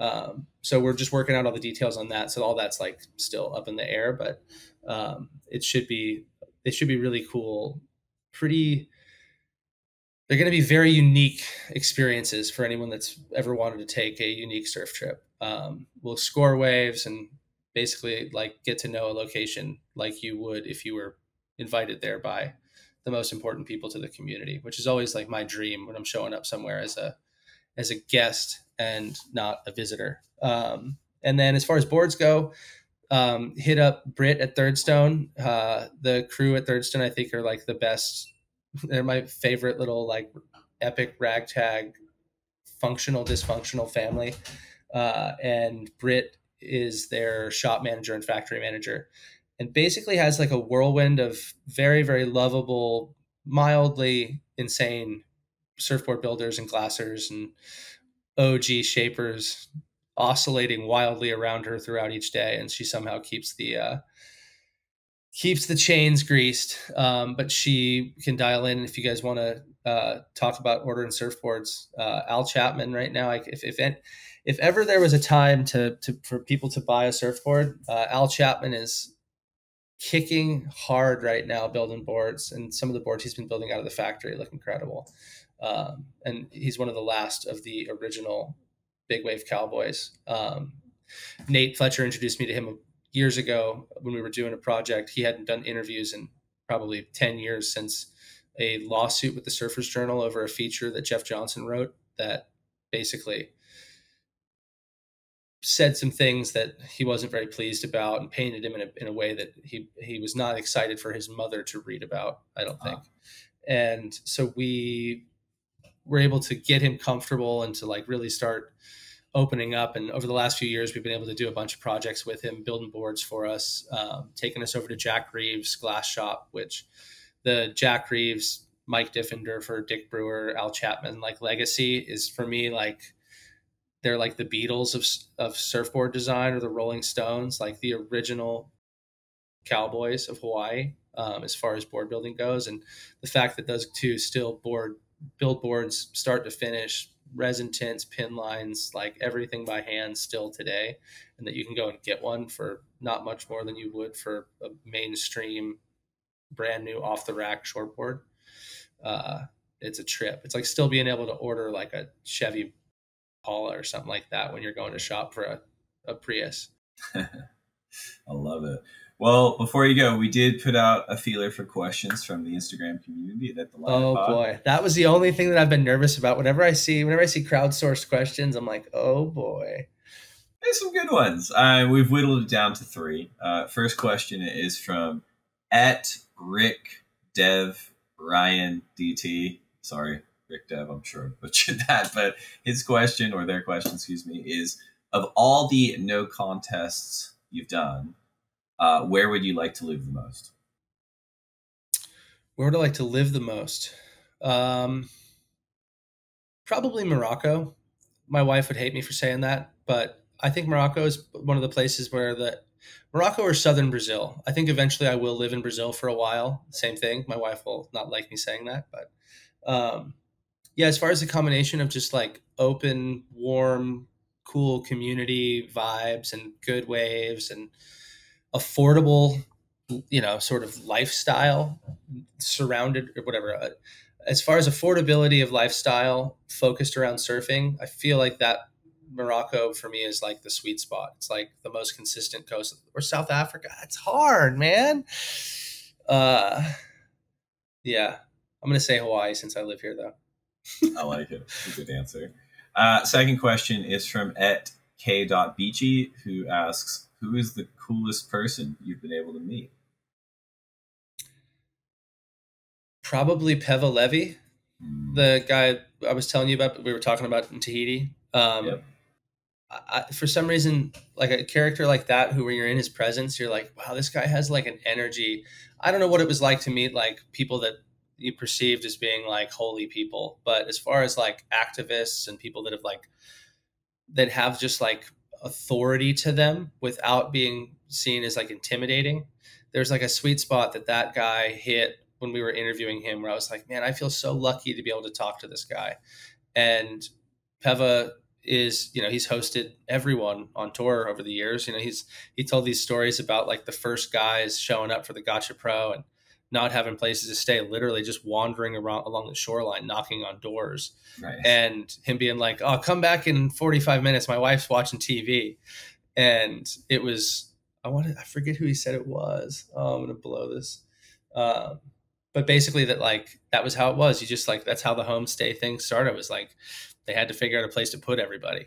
Um, so we're just working out all the details on that. So all that's like still up in the air, but um, it should be it should be really cool. Pretty. They're going to be very unique experiences for anyone that's ever wanted to take a unique surf trip. Um, we'll score waves and basically like get to know a location like you would if you were invited there by the most important people to the community, which is always like my dream when I'm showing up somewhere as a as a guest and not a visitor. Um, and then as far as boards go, um, hit up Brit at Thirdstone. Uh, the crew at Thirdstone, I think, are like the best. They're my favorite little like epic ragtag, functional dysfunctional family. Uh, and Brit is their shop manager and factory manager and basically has like a whirlwind of very very lovable mildly insane surfboard builders and glassers and og shapers oscillating wildly around her throughout each day and she somehow keeps the uh, keeps the chains greased um, but she can dial in if you guys want to uh, talk about ordering surfboards uh, Owl Chapman right now like if, if if ever there was a time to, to for people to buy a surfboard, uh, Owl Chapman is kicking hard right now building boards, and some of the boards he's been building out of the factory look incredible. Um, and he's one of the last of the original big wave cowboys. Um, Nate Fletcher introduced me to him years ago when we were doing a project. He hadn't done interviews in probably 10 years since a lawsuit with the Surfers Journal over a feature that Jeff Johnson wrote that basically said some things that he wasn't very pleased about and painted him in a, in a way that he he was not excited for his mother to read about i don't think and so we were able to get him comfortable and to like really start opening up and over the last few years we've been able to do a bunch of projects with him building boards for us um, taking us over to jack reeves glass shop which the jack reeves Mike Diffenderfer dick brewer Owl Chapman like legacy is for me like they're like the Beatles of of surfboard design or the Rolling Stones, like the original cowboys of Hawaii um, as far as board building goes. And the fact that those two still board build boards start to finish, resin tints, pin lines, like everything by hand still today, and that you can go and get one for not much more than you would for a mainstream, brand new off the rack shortboard. Uh, it's a trip. It's like still being able to order like a Chevy Impala or something like that when you're going to shop for a, a Prius. *laughs* I love it. Well, before you go, we did put out a feeler for questions from the Instagram community that the Oh pod. boy, that was the only thing that I've been nervous about. Whenever I see, whenever I see crowdsourced questions, I'm like, oh boy. There's some good ones. Uh, we've whittled it down to three. Uh, first question is from at Rick Dev Ryan DT. Sorry, Rick Dev, I'm sure I butchered *laughs* that, but his question or their question, excuse me, is of all the no contests you've done, uh, where would you like to live the most? Where would I like to live the most? Um, probably Morocco. My wife would hate me for saying that, but I think Morocco is one of the places where the Morocco or southern Brazil. I think eventually I will live in Brazil for a while. Same thing. My wife will not like me saying that, but um, yeah, as far as the combination of just like open, warm, cool community vibes and good waves and affordable, you know, sort of lifestyle surrounded or whatever. Uh, as far as affordability of lifestyle focused around surfing, I feel like that Morocco for me is like the sweet spot. It's like the most consistent coast. Or South Africa. It's hard, man. Uh, yeah, I'm gonna say Hawaii since I live here though. I like it. A good answer. Uh, second question is from at k.beachy, who asks, "Who is the coolest person you've been able to meet?" Probably Peva Levy, mm. the guy I was telling you about. We were talking about in Tahiti. Um, yep. I, for some reason, like a character like that, who when you're in his presence, you're like, wow, this guy has like an energy. I don't know what it was like to meet like people that you perceived as being like holy people. But as far as like activists and people that have like that have just like authority to them without being seen as like intimidating. There's like a sweet spot that that guy hit when we were interviewing him where I was like, man, I feel so lucky to be able to talk to this guy. And Peva is, you know, he's hosted everyone on tour over the years. You know, he's he told these stories about like the first guys showing up for the Gotcha Pro and not having places to stay, literally just wandering around along the shoreline, knocking on doors, nice. and him being like, "Oh, come back in 45 minutes. My wife's watching TV," and it was I wanted I forget who he said it was. Oh, I'm gonna blow this. Um, but basically, that like that was how it was. You just like that's how the homestay thing started. It was like they had to figure out a place to put everybody.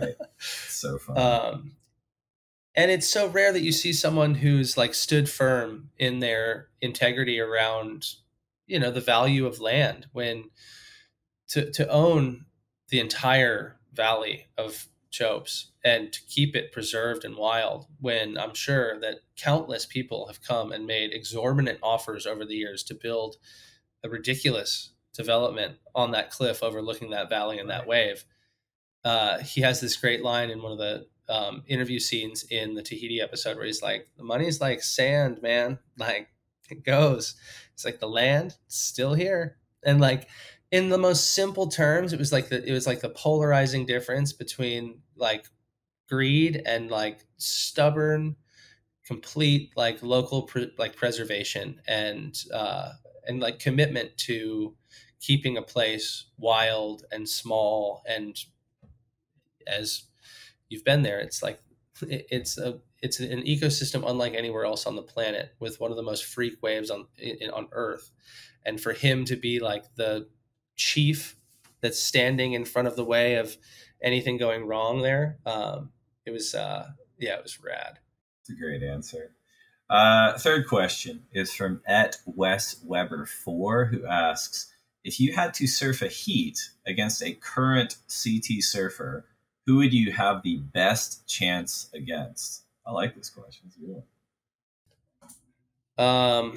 right. *laughs* So fun. Um, and it's so rare that you see someone who's like stood firm in their integrity around you know the value of land when to to own the entire valley of Chopes and to keep it preserved and wild when I'm sure that countless people have come and made exorbitant offers over the years to build a ridiculous development on that cliff overlooking that valley and that wave. Uh, he has this great line in one of the um, interview scenes in the Tahiti episode where he's like, "The money's like sand, man. Like it goes. It's like the land still here." And like in the most simple terms, it was like the it was like the polarizing difference between like greed and like stubborn, complete like local pre- like preservation and uh, and like commitment to keeping a place wild and small and as you've been there. It's like it's a it's an ecosystem unlike anywhere else on the planet, with one of the most freak waves on in, on Earth. And for him to be like the chief that's standing in front of the way of anything going wrong there, um, it was uh, yeah, it was rad. It's a great answer. Uh, third question is from at Wes Weber four, who asks if you had to surf a heat against a current CT surfer who would you have the best chance against? I like this question. Um,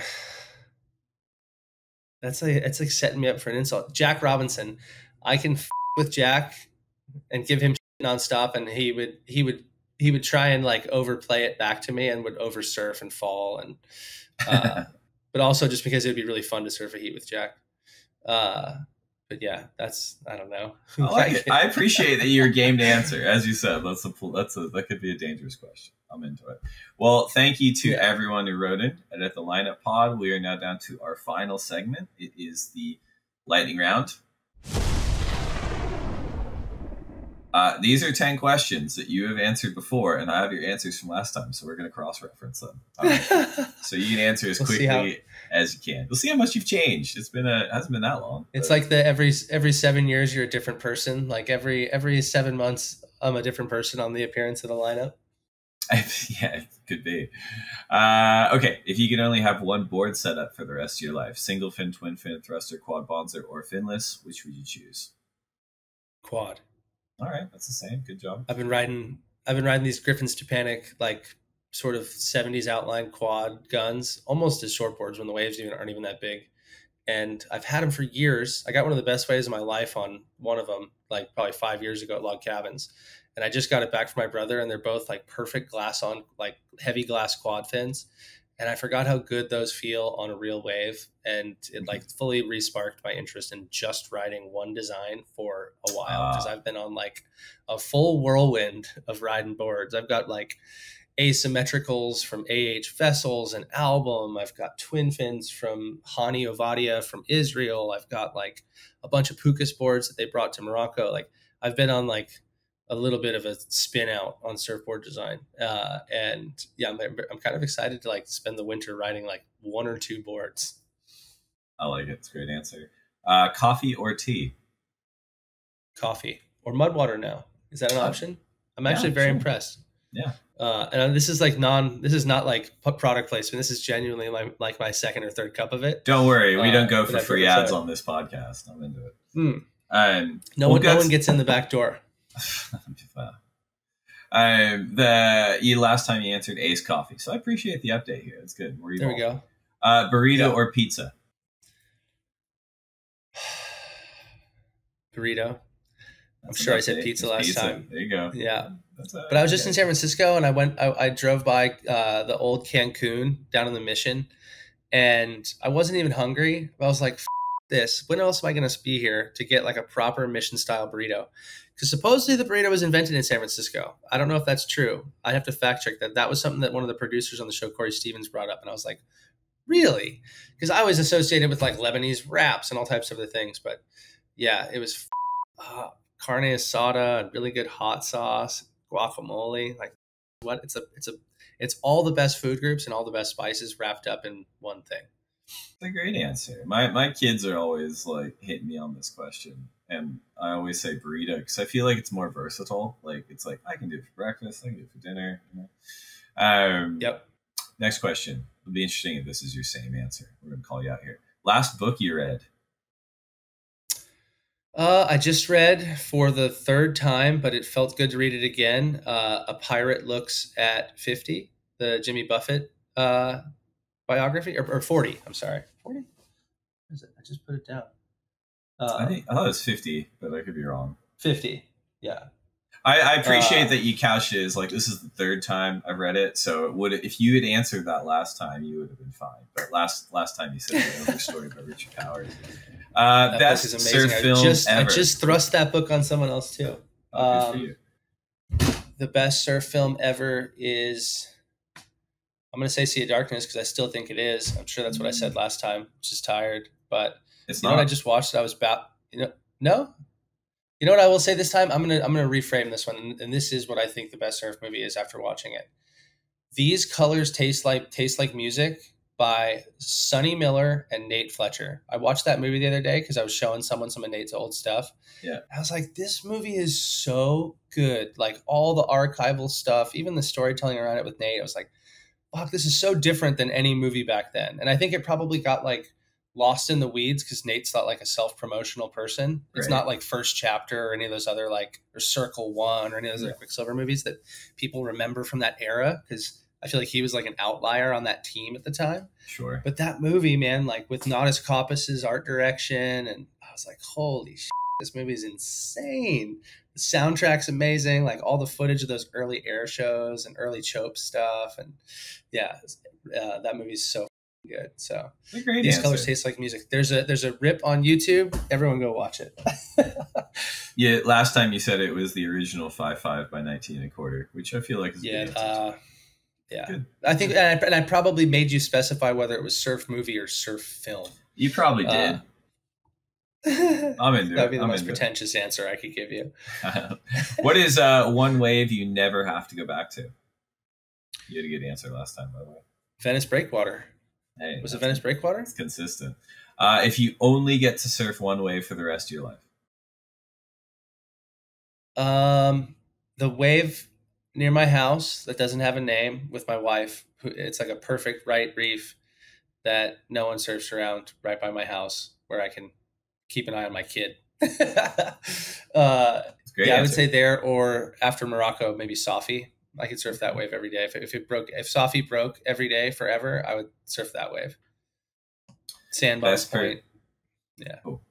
that's like it's like setting me up for an insult. Jack Robinson, I can f- with Jack and give him nonstop, and he would he would he would try and like overplay it back to me and would over surf and fall and uh, *laughs* but also just because it would be really fun to surf a heat with Jack. Uh, but yeah, that's I don't know. I *laughs* like it. I appreciate that you're game to answer. As you said, that's a that's a that could be a dangerous question. I'm into it. Well, thank you to yeah. everyone who wrote in. And at the lineup pod, we are now down to our final segment. It is the lightning round. Uh, these are 10 questions that you have answered before, and I have your answers from last time, so we're going to cross reference them. Right. *laughs* so you can answer as we'll quickly how, as you can. We'll see how much you've changed. It's been a, it hasn't been that long. It's like the every every seven years you're a different person. Like every every seven months, I'm a different person on the appearance of the lineup. *laughs* yeah, it could be. Uh, okay, if you can only have one board set up for the rest of your life, single fin, twin fin, thruster, quad bonzer, or finless, which would you choose? Quad. All right, that's the same. Good job. I've been riding. I've been riding these Griffins to Panic like sort of 70s outline quad guns, almost as short boards when the waves even aren't even that big. And I've had them for years. I got one of the best waves of my life on one of them, like probably five years ago at Log Cabins. And I just got it back from my brother, and they're both like perfect glass on, like heavy glass quad fins and I forgot how good those feel on a real wave, and it like *laughs* fully resparked my interest in just riding one design for a while because uh. I've been on like a full whirlwind of riding boards. I've got like asymmetricals from AH Vessels and Album. I've got twin fins from Hani Ovadia from Israel. I've got like a bunch of Pukas boards that they brought to Morocco. Like I've been on like a little bit of a spin out on surfboard design. Uh, and yeah, I'm, I'm kind of excited to like spend the winter riding like one or two boards. I like it. It's a great answer. Uh, coffee or tea? Coffee or mud water now. Is that an option? I'm actually yeah, very sure. impressed. Yeah. Uh, and this is like non, this is not like product placement. This is genuinely my, like my second or third cup of it. Don't worry. We don't uh, go for free ads on this podcast. I'm into it. Mm. Um, no, one, no one gets in the back door. *laughs* um, the you last time you answered Ace Coffee, so I appreciate the update here. It's good. Where you there we go. Uh, burrito or pizza? *sighs* burrito. I'm sure I said pizza last pizza. time. There you go. Yeah. but I was just in San Francisco and I went, I, I drove by uh, the old Cancun down in the mission and I wasn't even hungry. I was like, this. When else am I going to be here to get like a proper mission style burrito? Because supposedly the burrito was invented in San Francisco. I don't know if that's true. I have to fact check that. That was something that one of the producers on the show, Corey Stevens, brought up. And I was like, really? Because I was associated with like Lebanese wraps and all types of other things. But yeah, it was uh, carne asada and really good hot sauce, guacamole. Like what? It's a it's a it's all the best food groups and all the best spices wrapped up in one thing. It's a great answer. My my kids are always like hitting me on this question, and I always say burrito because I feel like it's more versatile. Like it's like I can do it for breakfast, I can do it for dinner. You know? Um, yep. Next question. It'll be interesting if this is your same answer. We're gonna call you out here. Last book you read. Uh, I just read for the third time, but it felt good to read it again. Uh, a Pirate Looks at 50, the Jimmy Buffett uh, biography, or, or, 40, I'm sorry. 40? Is it? I just put it down. I, think, I thought it was 50, but I could be wrong. 50, yeah. I, I appreciate uh, that you couched it as like this is the third time I've read it, so it would if you had answered that last time, you would have been fine. But last last time you said the *laughs* story by Richard Powers. Uh, that best surf film I just, ever. I just thrust that book on someone else too. Oh, um, the best surf film ever is. I'm gonna say Sea of Darkness because I still think it is. I'm sure that's what I said last time. Just tired, but it's you not. know what I just watched? I was about you know no. You know what I will say this time? I'm gonna I'm gonna reframe this one, and, and this is what I think the best surf movie is after watching it. These colors taste like taste like music by Sonny Miller and Nate Fletcher. I watched that movie the other day because I was showing someone some of Nate's old stuff. Yeah. I was like, this movie is so good. Like all the archival stuff, even the storytelling around it with Nate. I was like, fuck, this is so different than any movie back then. And I think it probably got like lost in the weeds because Nate's not like a self promotional person. It's right. not like First Chapter or any of those other like, or Circle One or any of those yeah. other Quiksilver movies that people remember from that era because I feel like he was like an outlier on that team at the time. Sure. But that movie, man, like with Natas Kaupas's art direction, and I was like, holy shit, this movie is insane. The soundtrack's amazing, like all the footage of those early air shows and early Chope stuff, and yeah, uh, that movie's so good. So these answer. colors taste like music. There's a there's a rip on YouTube. Everyone go watch it. *laughs* yeah, last time you said it was the original five five by nineteen and a quarter, which I feel like is yeah. Uh, yeah, Good. I think, and I, and I, probably made you specify whether it was surf movie or surf film. You probably did. Uh, *laughs* I'm into That'd be the I'm most pretentious it. answer I could give you. *laughs* what is uh, one wave you never have to go back to? You had a good answer last time, by the way. Venice Breakwater. Hey, was it Venice Breakwater? It's consistent. Uh, if you only get to surf one wave for the rest of your life, um, the wave near my house that doesn't have a name with my wife. It's like a perfect right reef that no one surfs around right by my house where I can keep an eye on my kid. *laughs* uh, yeah, answer. I would say there or after Morocco, maybe Safi. I could surf that wave every day. If it, if it broke, if Safi broke every day forever, I would surf that wave. Sandbar best point. Per- yeah. Oh,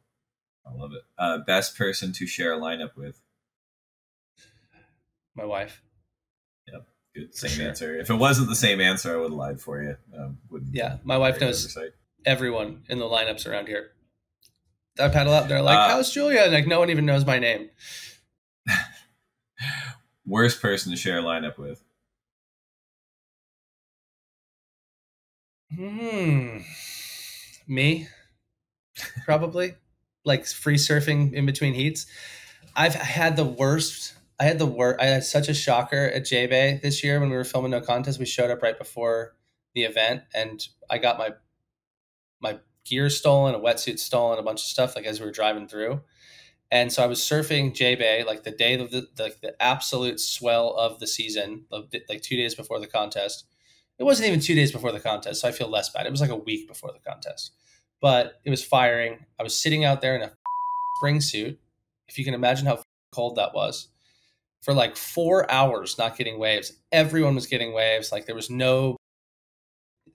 I love it. Uh, best person to share a lineup with? My wife. Yep. Good, same sure. answer. If it wasn't the same answer, I would have lied for you. Um, yeah, my wife knows oversight. everyone in the lineups around here. I paddle out there like, uh, "How's Julia?" And like, no one even knows my name. Worst person to share a lineup with. Hmm. Me, probably. *laughs* like free surfing in between heats. I've had the worst I had the worst. I had such a shocker at J Bay this year when we were filming No Contest. We showed up right before the event, and I got my my gear stolen, a wetsuit stolen, a bunch of stuff like as we were driving through. And so I was surfing J Bay like the day of the, the, the absolute swell of the season, like two days before the contest. It wasn't even two days before the contest, so I feel less bad. It was like a week before the contest, but it was firing. I was sitting out there in a spring suit. If you can imagine how cold that was, for like four hours not getting waves. Everyone was getting waves. Like there was no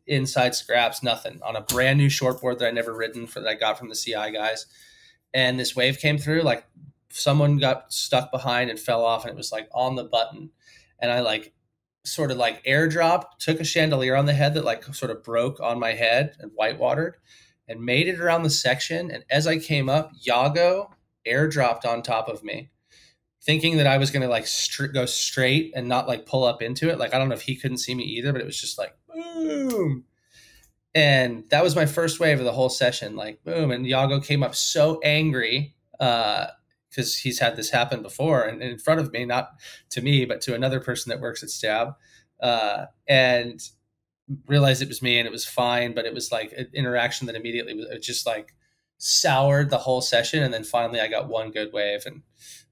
inside scraps, nothing on a brand new shortboard that I never ridden for that I got from the CI guys. And this wave came through like someone got stuck behind and fell off, and it was like on the button, and I like sort of like airdropped, took a chandelier on the head that like sort of broke on my head and whitewatered, and made it around the section. And as I came up, Yago airdropped on top of me, thinking that I was gonna like go straight and not like pull up into it. Like I don't know if he couldn't see me either, but it was just like boom. And that was my first wave of the whole session, like boom. And Yago came up so angry because uh, he's had this happen before and, and, in front of me, not to me, but to another person that works at Stab. Uh, and realized it was me and it was fine, but it was like an interaction that immediately was just like soured the whole session. And then finally I got one good wave and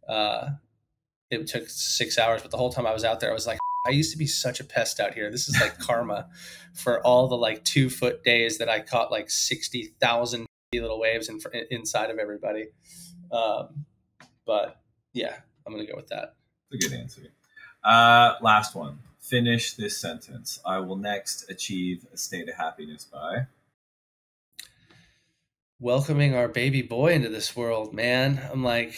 uh, it took six hours, but the whole time I was out there, I was like, I used to be such a pest out here. This is like *laughs* karma for all the like two foot days that I caught like 60,000 little waves in, inside of everybody. Um, but yeah, I'm going to go with that. That's a good answer. Uh, last one. Finish this sentence. I will next achieve a state of happiness by welcoming our baby boy into this world, man. I'm like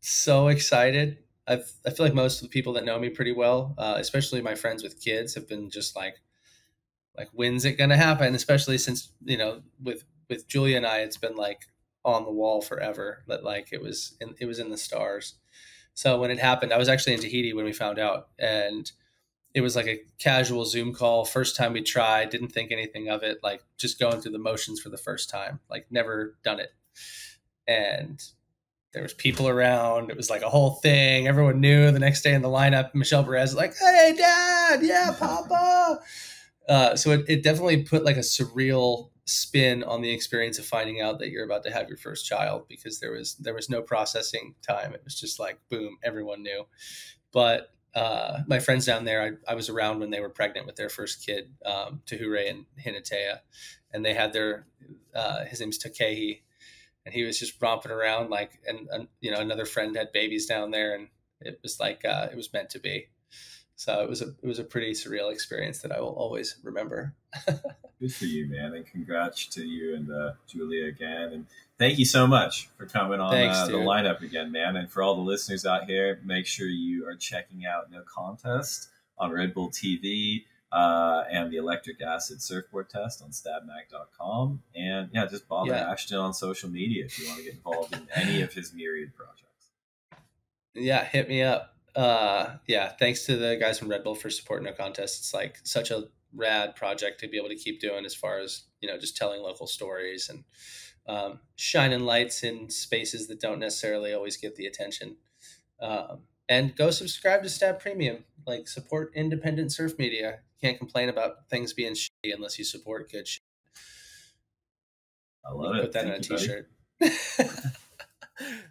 so excited. I've, I feel like most of the people that know me pretty well, uh, especially my friends with kids, have been just like, like when's it gonna happen? Especially since you know with with Julia and I, it's been like on the wall forever. That like it was in, it was in the stars. So when it happened, I was actually in Tahiti when we found out, and it was like a casual Zoom call. First time we tried, didn't think anything of it. Like just going through the motions for the first time, like never done it, and there was people around. It was like a whole thing. Everyone knew. The next day in the lineup, Michel Bourez was like, "Hey, Dad, yeah, Papa." *laughs* Uh, so it, it definitely put like a surreal spin on the experience of finding out that you're about to have your first child because there was there was no processing time. It was just like boom, everyone knew. But uh, my friends down there, I, I, was around when they were pregnant with their first kid, um, Tahurai and Hinatea, and they had their uh, his name's Takehi, and he was just romping around like, and, and, you know another friend had babies down there, and it was like uh, it was meant to be. So it was a it was a pretty surreal experience that I will always remember. *laughs* Good for you, man, and congrats to you and uh, Julia again, and thank you so much for coming on Thanks, uh, the lineup again, man. And for all the listeners out here, make sure you are checking out No Contest on Red Bull TV uh, and the electric acid surfboard test on stabmag.com. And yeah, just bother yeah. Ashton on social media if you want to get involved in any of his myriad projects. Yeah, hit me up. Uh, yeah, thanks to the guys from Red Bull for supporting No Contest. It's like such a rad project to be able to keep doing as far as, you know, just telling local stories and um, shining lights in spaces that don't necessarily always get the attention. Um, and go subscribe to Stab Premium. Like support independent surf media. Can't complain about things being shitty unless you support good shit. I love it. Put that Thank on a t-shirt. *laughs*